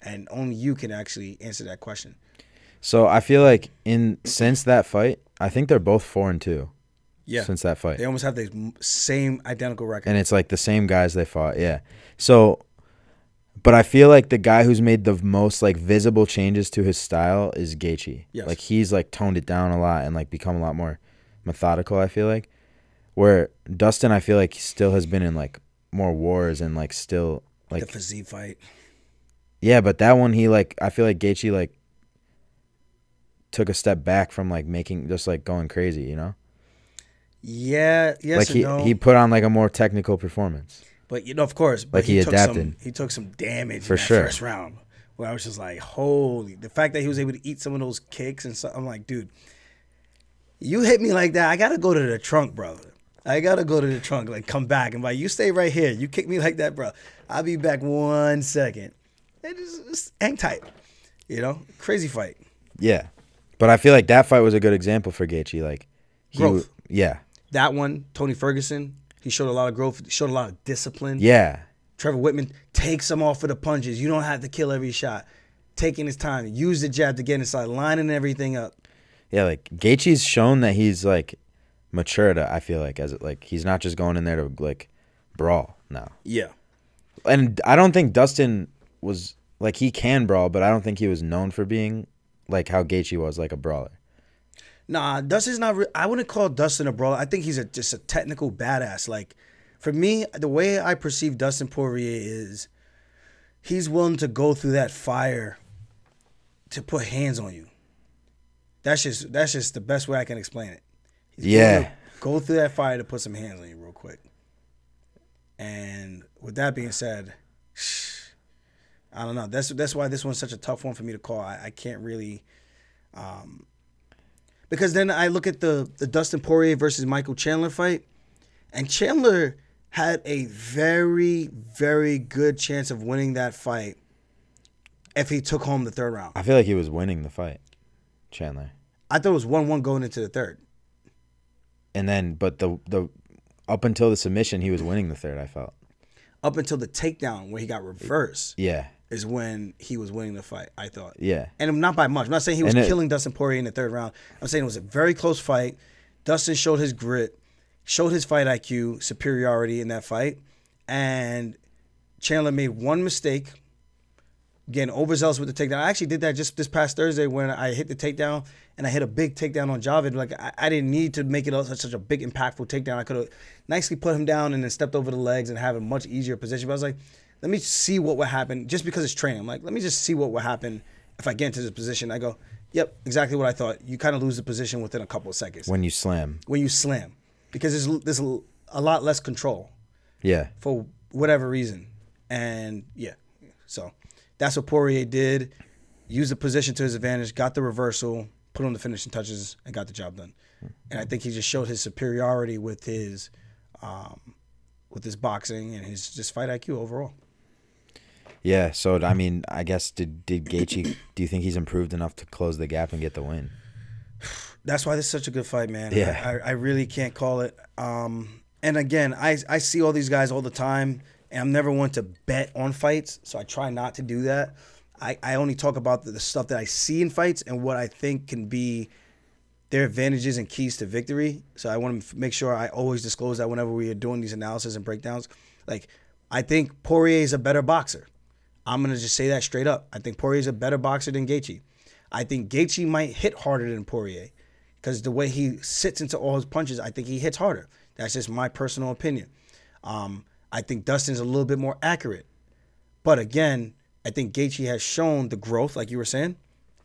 S1: And only you can actually answer that question.
S2: So I feel like in since that fight, I think they're both four and two.
S1: Yeah.
S2: Since that fight.
S1: They almost have the same identical record.
S2: and it's like the same guys they fought. Yeah. So, but I feel like the guy who's made the most like visible changes to his style is Gaethje.
S1: Yes.
S2: Like he's like toned it down a lot and like become a lot more methodical. I feel like, where Dustin, I feel like he still has been in like more wars and like still like
S1: the physique fight.
S2: yeah, but that one he like I feel like Gaethje like took a step back from like making just like going crazy, you know.
S1: Yeah, yes
S2: like he
S1: no.
S2: he put on like a more technical performance.
S1: But you know, of course, but
S2: Like, he
S1: took some
S2: adapted.
S1: he took some damage
S2: For
S1: in that
S2: sure.
S1: first round. Where I was just like, holy the fact that he was able to eat some of those kicks and so I'm like, dude, you hit me like that, I gotta go to the trunk, brother. I gotta go to the trunk, like come back and like you stay right here. You kick me like that, bro. I'll be back one second. And just, just hang tight. You know? Crazy fight.
S2: Yeah, but I feel like that fight was a good example for Gaethje. Like, he,
S1: Growth.
S2: Yeah,
S1: That one, Tony Ferguson, he showed a lot of growth, he showed a lot of discipline.
S2: yeah,
S1: Trevor Wittman takes him off of the punches. You don't have to kill every shot. Taking his time, use the jab to get inside, lining everything up.
S2: yeah. Like Gaethje's shown that he's like matured. I feel like as like he's not just going in there to like brawl now.
S1: Yeah.
S2: And I don't think Dustin was like he can brawl, but I don't think he was known for being like how Gaethje was, like a brawler.
S1: Nah, Dustin's not. Re- I wouldn't call Dustin a brawler. I think he's a, just a technical badass. Like, for me, the way I perceive Dustin Poirier is, he's willing to go through that fire to put hands on you. That's just that's just the best way I can explain it. He's
S2: Yeah.
S1: Go through that fire to put some hands on you real quick. And with that being said, I don't know. That's that's why this one's such a tough one for me to call. I, I can't really, um, because then I look at the the Dustin Poirier versus Michael Chandler fight, and Chandler had a very very good chance of winning that fight if he took home the third round.
S2: I feel like he was winning the fight, Chandler.
S1: I thought it was one one going into the third.
S2: And then, but the the up until the submission, he was winning the third. I felt.
S1: Up until the takedown where he got reversed
S2: Yeah,
S1: is when he was winning the fight. I thought.
S2: yeah,
S1: and not by much. I'm not saying he was
S2: it-
S1: killing Dustin Poirier in the third round. I'm saying it was a very close fight. Dustin showed his grit, showed his fight IQ, superiority in that fight, and Chandler made one mistake, Again, overzealous with the takedown. I actually did that just this past Thursday when I hit the takedown and I hit a big takedown on Javid. Like I, I didn't need to make it such, such a big impactful takedown. I could have nicely put him down and then stepped over the legs and have a much easier position. But I was like, let me see what would happen just because it's training. I'm like, let me just see what would happen if I get into this position. I go, yep, exactly what I thought. You kind of lose the position within a couple of seconds
S2: When you slam.
S1: when you slam because there's there's a lot less control
S2: Yeah.
S1: for whatever reason. And yeah, so that's what Poirier did. Used the position to his advantage, got the reversal, put on the finishing touches, and got the job done. And I think he just showed his superiority with his, um, with his boxing and his just fight IQ overall.
S2: Yeah. So I mean, I guess did did Gaethje? do you think he's improved enough to close the gap and get the win?
S1: That's why this is such a good fight, man.
S2: Yeah.
S1: I, I really can't call it. Um, and again, I, I see all these guys all the time, and I'm never one to bet on fights, so I try not to do that. I, I only talk about the, the stuff that I see in fights and what I think can be their advantages and keys to victory. So I want to make sure I always disclose that whenever we are doing these analysis and breakdowns. Like, I think Poirier is a better boxer. I'm gonna just say that straight up. I think Poirier is a better boxer than Gaethje. I think Gaethje might hit harder than Poirier because the way he sits into all his punches, I think he hits harder. That's just my personal opinion. Um, I think Dustin's a little bit more accurate, but again, I think Gaethje has shown the growth, like you were saying,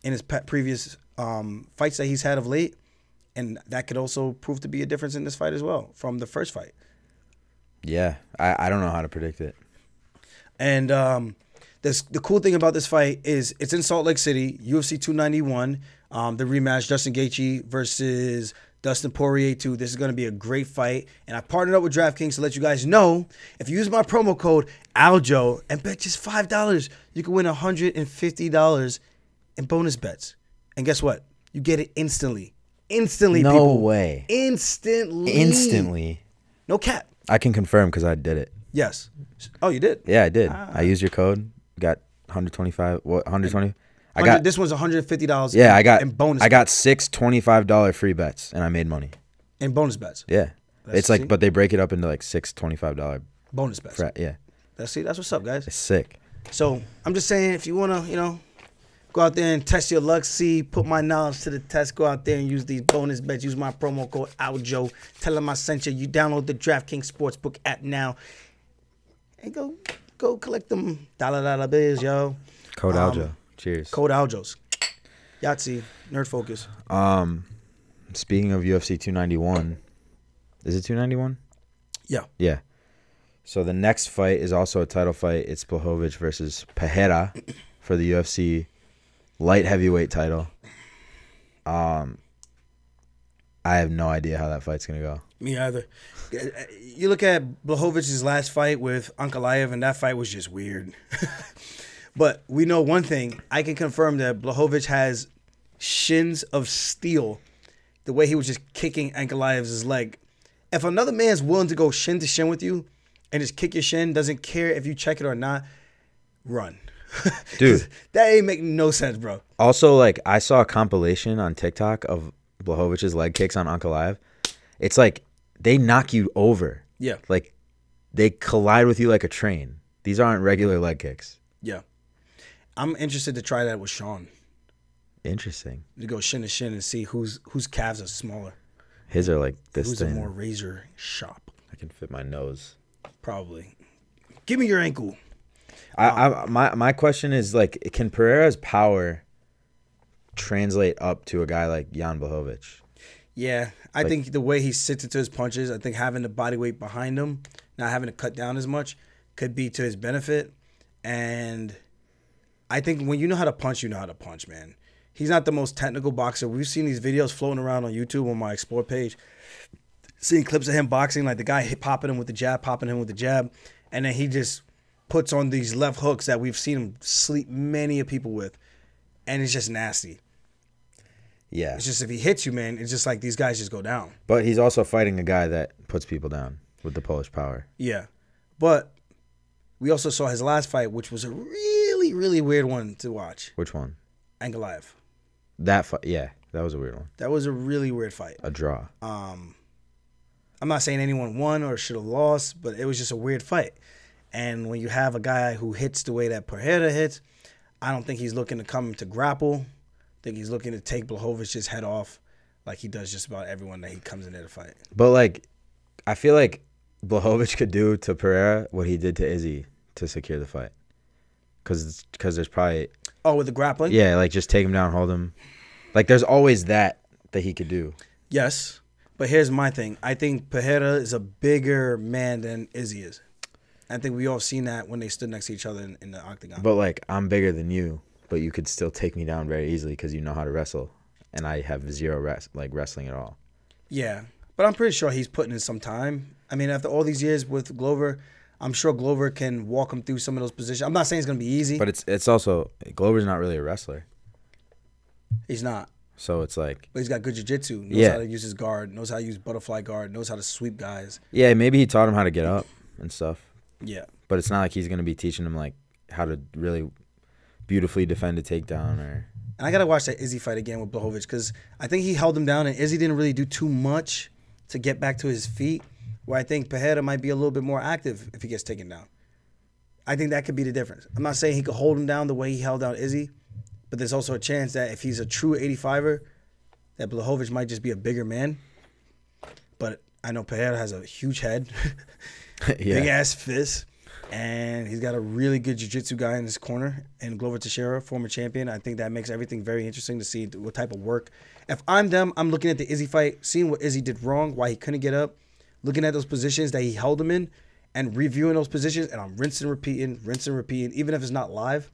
S1: in his previous um, fights that he's had of late, and that could also prove to be a difference in this fight as well from the first fight.
S2: Yeah. I I don't know how to predict it.
S1: And um, this, the cool thing about this fight is it's in Salt Lake City, UFC 291, um, the rematch, Justin Gaethje versus Dustin Poirier 2. This is going to be a great fight. And I partnered up with DraftKings to let you guys know if you use my promo code ALJO and bet just $5, you can win $150 in bonus bets. And guess what? You get it instantly. Instantly,
S2: No
S1: people.
S2: way.
S1: Instantly.
S2: Instantly.
S1: No cap.
S2: I can confirm because I did it.
S1: Yes. Oh, you did?
S2: Yeah, I did.
S1: Ah.
S2: I used your code. Got 125. What 120? I got.
S1: this one's $150.
S2: Yeah, I got.
S1: in bonus
S2: I got six twenty-five dollar free bets, and I made money.
S1: in bonus bets.
S2: Yeah.
S1: Let's
S2: it's like,
S1: see.
S2: but they break it up into like six twenty-five dollar.
S1: Bonus bets.
S2: Fra- yeah,
S1: Let's see. That's what's up, guys.
S2: it's sick.
S1: So I'm just saying, if you wanna, you know, go out there and test your luck, see, put my knowledge to the test. Go out there and use these bonus bets. Use my promo code ALJO. Tell them I sent you. You download the DraftKings Sportsbook app now, and go, go collect them dollar dollar bills, yo.
S2: Code
S1: Um,
S2: Aljo. Cheers.
S1: Code ALJOs. Yahtzee. Nerd Focus.
S2: Um, speaking of UFC 291, is it 291?
S1: Yeah.
S2: Yeah. So the next fight is also a title fight. It's Blachowicz versus Pereira for the UFC light heavyweight title. Um, I have no idea how that fight's gonna go.
S1: Me either. Uh, you look at Blachowicz's last fight with Ankalaev, and that fight was just weird. but we know one thing. I can confirm that Blachowicz has shins of steel. The way he was just kicking Ankalaev's leg. If another man's willing to go shin to shin with you and just kick your shin, doesn't care if you check it or not, run.
S2: Dude.
S1: that ain't making no sense, bro.
S2: Also, like I saw a compilation on TikTok of Blachowicz's leg kicks on Ankalaev. It's like they knock you over.
S1: Yeah,
S2: Like they collide with you like a train. These aren't regular leg kicks.
S1: yeah. I'm interested to try that with Sean.
S2: Interesting.
S1: To go shin to shin and see whose whose calves are smaller.
S2: His are like this
S1: Who's
S2: thing.
S1: a more razor sharp?
S2: I can fit my nose.
S1: Probably. Give me your ankle.
S2: I, I my my question is like, can Pereira's power translate up to a guy like Jan Blachowicz?
S1: Yeah, I think the way he sits into his punches, I think having the body weight behind him, not having to cut down as much, could be to his benefit. And I think when you know how to punch, you know how to punch, man. He's not the most technical boxer. We've seen these videos floating around on YouTube on my explore page, seeing clips of him boxing, like the guy hit popping him with the jab, popping him with the jab, and then he just puts on these left hooks that we've seen him sleep many of people with, and it's just nasty.
S2: Yeah,
S1: It's just if he hits you, man, it's just like these guys just go down.
S2: but he's also fighting a guy that puts people down with the Polish power.
S1: Yeah. But we also saw his last fight, which was a really, really weird one to watch.
S2: Which one?
S1: Ankalaev.
S2: That fight. Yeah, that was a weird one.
S1: That was a really weird fight.
S2: A draw.
S1: Um, I'm not saying anyone won or should have lost, but it was just a weird fight. And when you have a guy who hits the way that Pereira hits, I don't think he's looking to come to grapple. Think he's looking to take Blachowicz's head off, like he does just about everyone that he comes in there to fight.
S2: But like, I feel like Blachowicz could do to Pereira what he did to Izzy to secure the fight. Cause, cause there's probably
S1: Oh, with the grappling?
S2: yeah, like just take him down, hold him. Like there's always that that he could do.
S1: Yes. But here's my thing. I think Pereira is a bigger man than Izzy is. I think we all seen that when they stood next to each other in, in the octagon.
S2: But like I'm bigger than you, but you could still take me down very easily because you know how to wrestle, and I have zero res- like wrestling at all.
S1: yeah. But I'm pretty sure he's putting in some time. I mean, after all these years with Glover, I'm sure Glover can walk him through some of those positions. I'm not saying it's going to be easy.
S2: But it's it's also Glover's not really a wrestler,
S1: he's not.
S2: so it's like
S1: But he's got good jiu-jitsu. Knows
S2: Yeah.
S1: how to use his guard. Knows how to use butterfly guard. Knows how to sweep guys.
S2: yeah, maybe he taught him how to get up and stuff,
S1: Yeah.
S2: but it's not like he's gonna be teaching him like how to really beautifully defend a takedown or
S1: And I gotta watch that Izzy fight again with Blachowicz because I think he held him down and Izzy didn't really do too much to get back to his feet. Where I think Pereira might be a little bit more active if he gets taken down. I think that could be the difference. I'm not saying he could hold him down the way he held down Izzy, but there's also a chance that if he's a true 85er, that Blachowicz might just be a bigger man. But I know Pereira has a huge head, big ass fist, and he's got a really good jiu-jitsu guy in his corner. And Glover Teixeira, former champion, I think that makes everything very interesting to see what type of work. If I'm them, I'm looking at the Izzy fight, seeing what Izzy did wrong, why he couldn't get up, looking at those positions that he held him in, and reviewing those positions, and I'm rinsing, repeating, rinsing, repeating, even if it's not live,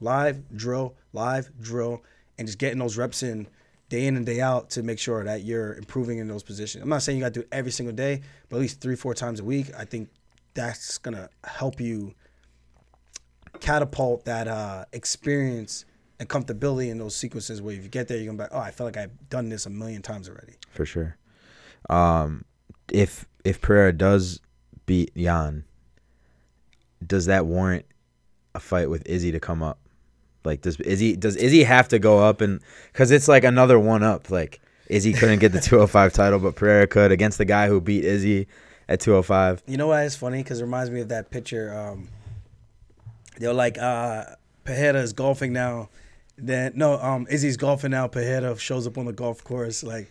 S1: live drill, live drill, and just getting those reps in day in and day out to make sure that you're improving in those positions. I'm not saying you got to do it every single day, but at least three, four times a week. I think that's gonna help you catapult that uh, experience and comfortability in those sequences where if you get there, you're gonna be like, oh, I feel like I've done this a million times already.
S2: for sure. Um, if if Pereira does beat Jan, does that warrant a fight with Izzy to come up? Like, does Izzy does Izzy have to go up and because it's like another one up? Like Izzy couldn't get the 205 title, but Pereira could against the guy who beat Izzy at 205.
S1: You know why it's funny? Because it reminds me of that picture. Um, they're like, uh, Pereira is golfing now. Then no, um, Izzy's golfing now. Pereira shows up on the golf course like,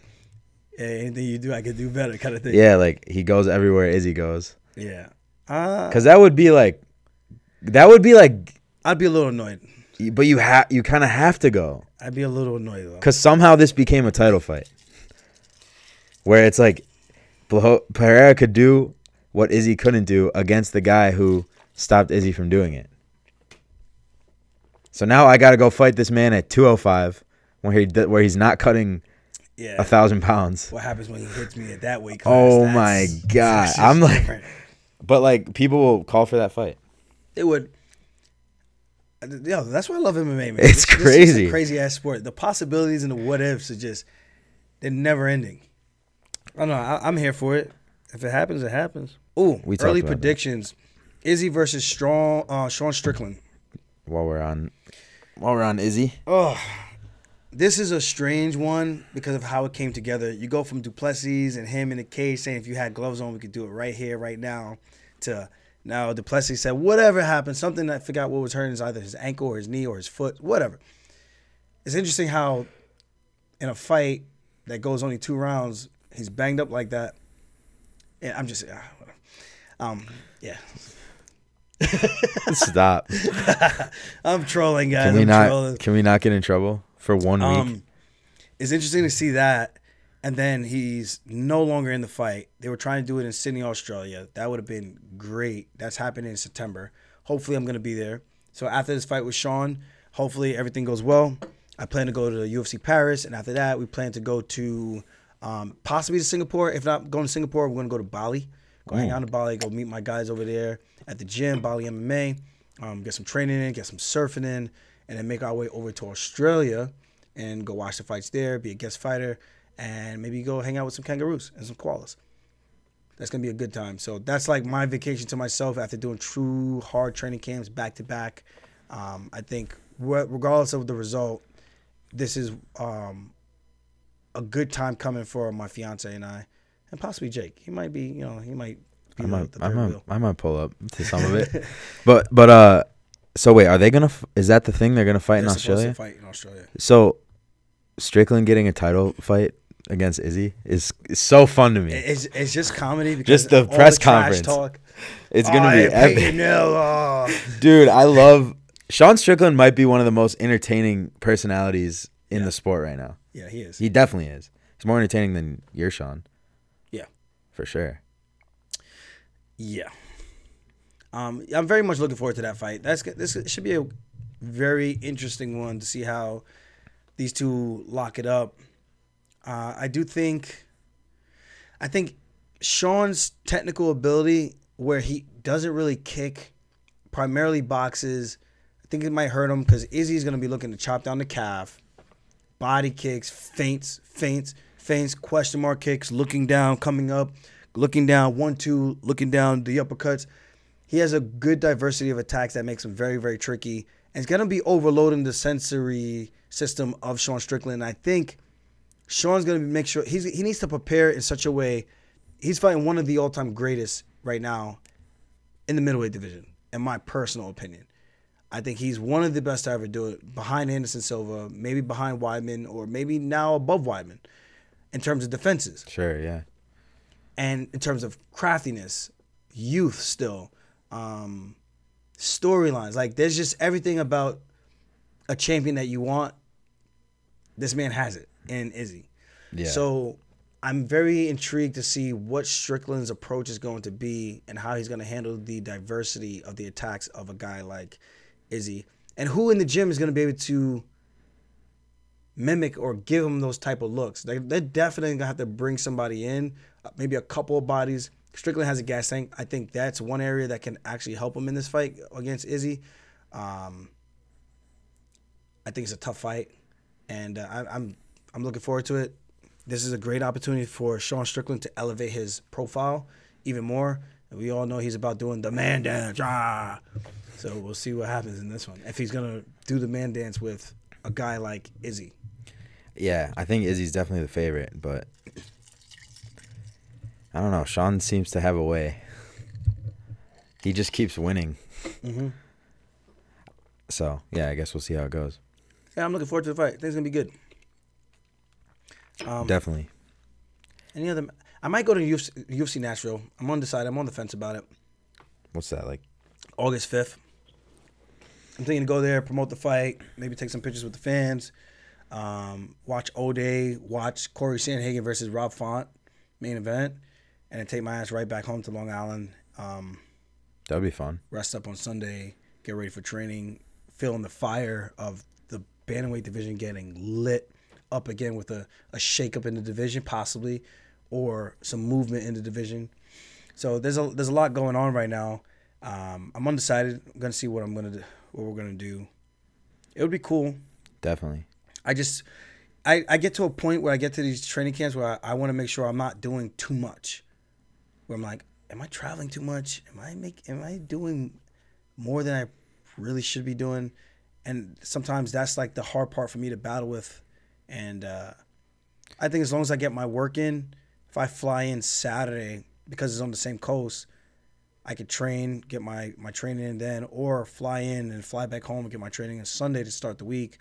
S1: hey, anything you do, I can do better, kind of thing.
S2: Yeah, like he goes everywhere Izzy goes.
S1: yeah. Uh,
S2: Because that would be like, that would be like,
S1: I'd be a little annoyed.
S2: but you have you kind of have to go.
S1: I'd be a little annoyed though.
S2: Because somehow this became a title fight. Where it's like Pereira could do what Izzy couldn't do against the guy who stopped Izzy from doing it. So now I got to go fight this man at 205 where he where he's not cutting
S1: Yeah.
S2: a thousand pounds.
S1: what happens when he hits me at that weight class?
S2: Oh
S1: That's-
S2: my God. I'm like-
S1: different.
S2: But like people will call for that fight.
S1: It would. Uh, yo, that's why I love MMA, man.
S2: It's crazy.
S1: crazy ass sport. The possibilities and the what ifs are just they're never ending. I don't know. I, I'm here for it. If it happens, it happens. Ooh,
S2: We
S1: early
S2: about that.
S1: predictions: Izzy versus Strong, uh, Sean Strickland.
S2: While we're on while we're on Izzy.
S1: Oh, this is a strange one because of how it came together. You go from Du Plessis and him in the cage saying, "If you had gloves on, we could do it right here, right now," to now Du Plessis said, "Whatever happened, something I forgot what was hurting is either his ankle or his knee or his foot, whatever." It's interesting how in a fight that goes only two rounds, he's banged up like that. And I'm just, whatever. um, yeah.
S2: Stop.
S1: I'm trolling, guys.
S2: Can we
S1: I'm
S2: not
S1: trolling.
S2: can we not get in trouble for one week?
S1: Um, it's interesting to see that, and then he's no longer in the fight. They were trying to do it in Sydney, Australia. That would have been great. That's happening in September. Hopefully, I'm gonna be there. So after this fight with Sean, hopefully everything goes well. I plan to go to UFC Paris, and after that, we plan to go to um, possibly to Singapore. If not going to Singapore, we're gonna go to Bali. Go hang out in Bali. Go meet my guys over there at the gym, Bali MMA. Um, get some training in, get some surfing in, and then make our way over to Australia and go watch the fights there. Be a guest fighter, and maybe go hang out with some kangaroos and some koalas. That's gonna be a good time. So that's like my vacation to myself after doing true hard training camps back to back. Um, I think regardless of the result, this is um, a good time coming for my fiance and I, and possibly Jake. He might be, you know, he might be
S2: I
S1: the,
S2: might,
S1: the
S2: I might,
S1: wheel.
S2: I might pull up to some of it, but but uh, So wait, are they gonna? F- is that the thing they're gonna fight in
S1: They're to
S2: Australia?
S1: fight in Australia.
S2: So Strickland getting a title fight against Izzy is, is so fun to me.
S1: It's, it's just comedy. Because
S2: Just the press
S1: trash
S2: conference.
S1: Talk.
S2: It's gonna
S1: Oh,
S2: be
S1: I
S2: epic,
S1: oh.
S2: dude. I love Sean Strickland. Might be one of the most entertaining personalities in
S1: Yeah.
S2: the sport right now.
S1: Yeah, he is.
S2: He definitely is. He's more entertaining than your Sean.
S1: Yeah.
S2: for sure.
S1: Yeah. Um, I'm very much looking forward to that fight. That's this should be a very interesting one to see how these two lock it up. Uh, I do think, I think Sean's technical ability, where he doesn't really kick, primarily boxes. I think it might hurt him because Izzy's gonna be looking to chop down the calf, body kicks, feints, feints, feints, question mark kicks, looking down, coming up, looking down, one two, looking down the uppercuts. He has a good diversity of attacks that makes him very very tricky, and it's gonna be overloading the sensory system of Sean Strickland. I think Sean's gonna make sure he's he needs to prepare in such a way. He's fighting one of the all time greatest right now in the middleweight division, in my personal opinion. I think he's one of the best to ever do it, behind Anderson Silva, maybe behind Weidman, or maybe now above Weidman, in terms of defenses
S2: Sure, yeah.
S1: and in terms of craftiness, youth still, um, storylines. Like there's just everything about a champion that you want. This man has it in Izzy.
S2: Yeah.
S1: So I'm very intrigued to see what Strickland's approach is going to be and how he's going to handle the diversity of the attacks of a guy like Izzy, and who in the gym is going to be able to mimic or give him those type of looks. They, they're definitely going to have to bring somebody in, uh, maybe a couple of bodies. Strickland has a gas tank. I think that's one area that can actually help him in this fight against Izzy. Um, I think it's a tough fight, and uh, I, I'm I'm looking forward to it. This is a great opportunity for Sean Strickland to elevate his profile even more. And we all know he's about doing the man dance. Ah. So we'll see what happens in this one. If he's gonna do the man dance with a guy like Izzy.
S2: Yeah, I think Izzy's definitely the favorite, but I don't know. Sean seems to have a way. He just keeps winning.
S1: Mm-hmm.
S2: So yeah, I guess we'll see how it goes.
S1: Yeah, I'm looking forward to the fight. I think it's gonna be good. Um,
S2: Definitely.
S1: any other? I might go to UFC, UFC Nashville. I'm undecided. I'm on the fence about it.
S2: What's that like?
S1: August 5th. I'm thinking to go there, promote the fight, maybe take some pictures with the fans, um, watch O'Day, watch Cory Sandhagen versus Rob Font, main event, and then take my ass right back home to Long Island, um,
S2: That'd be fun.
S1: rest up on Sunday, get ready for training, feeling the fire of the bantamweight division getting lit up again with a, a shake up in the division, possibly, or some movement in the division. So there's a there's a lot going on right now. Um, I'm undecided. I'm gonna see what I'm gonna do, what we're gonna do. It would be cool.
S2: Definitely.
S1: I just I, I get to a point where I get to these training camps where I, I want to make sure I'm not doing too much. Where I'm like, am I traveling too much? Am I make am I doing more than I really should be doing? And sometimes that's like the hard part for me to battle with. And uh, I think as long as I get my work in, if I fly in Saturday because it's on the same coast, I could train, get my my training in then, or fly in and fly back home and get my training on Sunday to start the week,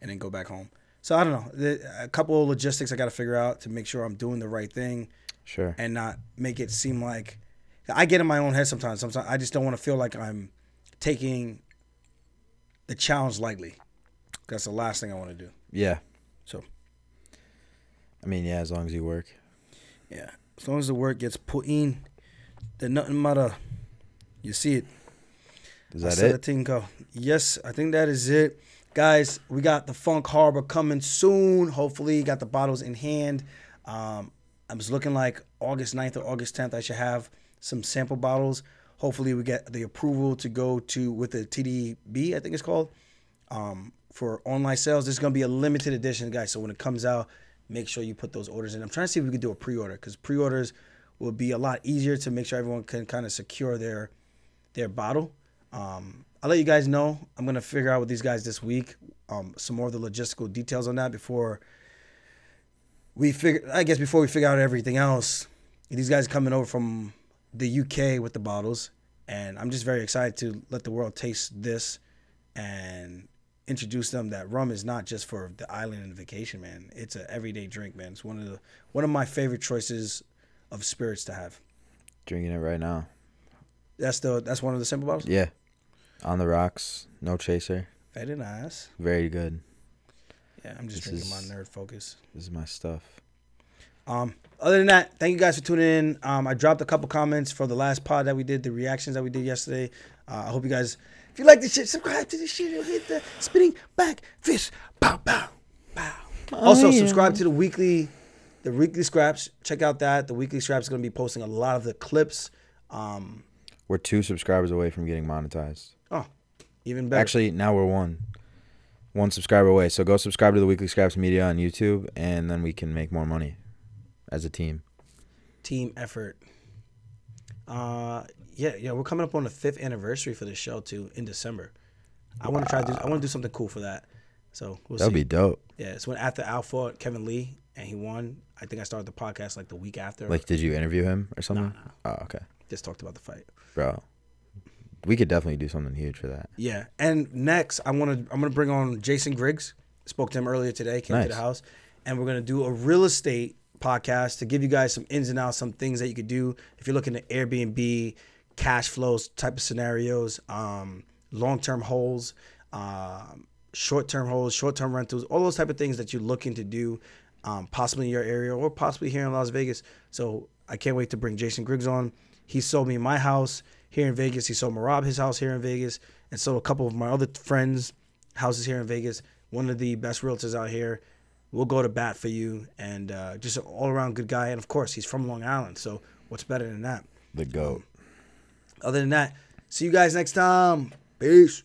S1: and then go back home. So I don't know. The- A couple of logistics I got to figure out to make sure I'm doing the right thing
S2: Sure.
S1: and not make it seem like I get in my own head sometimes. Sometimes I just don't want to feel like I'm taking the challenge lightly. That's the last thing I want to do.
S2: Yeah.
S1: So
S2: I mean, yeah, as long as you work.
S1: yeah, as long as the work gets put in, then nothing matter. You see it.
S2: Is that
S1: Said
S2: it?
S1: Tinko. Yes, I think that is it. Guys, we got the Funk Harbor coming soon. Hopefully, got the bottles in hand. Um, I was looking like August 9th or August 10th. I should have some sample bottles. Hopefully, we get the approval to go to with the TTB, I think it's called, um, for online sales. This is gonna be a limited edition, guys. So when it comes out, make sure you put those orders in. I'm trying to see if we could do a pre-order because pre-orders will be a lot easier to make sure everyone can kind of secure their their bottle. Um, I'll let you guys know. I'm gonna figure out with these guys this week um, some more of the logistical details on that before we figure. I guess before we figure out everything else, these guys coming over from the UK with the bottles, and I'm just very excited to let the world taste this and introduce them that rum is not just for the island and vacation, man. It's an everyday drink, man. It's one of the one of my favorite choices of spirits to have.
S2: Drinking it right now.
S1: That's the that's one of the simple bottles.
S2: Yeah. On the rocks, no chaser.
S1: Very nice.
S2: Very good.
S1: Yeah, I'm just
S2: This
S1: drinking
S2: is-
S1: my nerd focus.
S2: This is my stuff.
S1: Um, other than that, thank you guys for tuning in. Um, I dropped a couple comments for the last pod that we did, the reactions that we did yesterday. Uh, I hope you guys, if you like this shit, subscribe to this shit and hit the spinning back fist. Pow, pow, pow. Also, subscribe to the weekly, the weekly scraps. Check out that. The weekly scraps is going to be posting a lot of the clips. Um,
S2: We're two subscribers away from getting monetized.
S1: oh, even better.
S2: Actually, now we're one. One subscriber away. So go subscribe to the Weekly Scraps Media on YouTube, and then we can make more money as a team.
S1: team effort. Uh, yeah, yeah, we're coming up on the fifth anniversary for the show too in December. I want to try to do. I want to do something cool for that. So we'll
S2: That'd
S1: see.
S2: be dope.
S1: yeah, it's when after Al fought Kevin Lee and he won. I think I started the podcast like the week after.
S2: Like, did you interview him or something? Oh, okay,
S1: just talked about the fight.
S2: bro. We could definitely do something huge for that.
S1: Yeah, and next I want to. I'm gonna bring on Jason Griggs. Spoke to him earlier today. Came to the house, and we're gonna do a real estate podcast to give you guys some ins and outs, some things that you could do if you're looking at Airbnb, cash flows type of scenarios, um, long term holds, um, short term holds, short term rentals, all those type of things that you're looking to do, um, possibly in your area or possibly here in Las Vegas. So I can't wait to bring Jason Griggs on. He sold me my house here in Vegas. He sold Merab his house here in Vegas, and sold a couple of my other friends' houses here in Vegas. One of the best realtors out here. We'll go to bat for you, and uh, just an all around good guy. And of course, he's from Long Island, so what's better than that?
S2: The goat.
S1: Other than that, see you guys next time. Peace.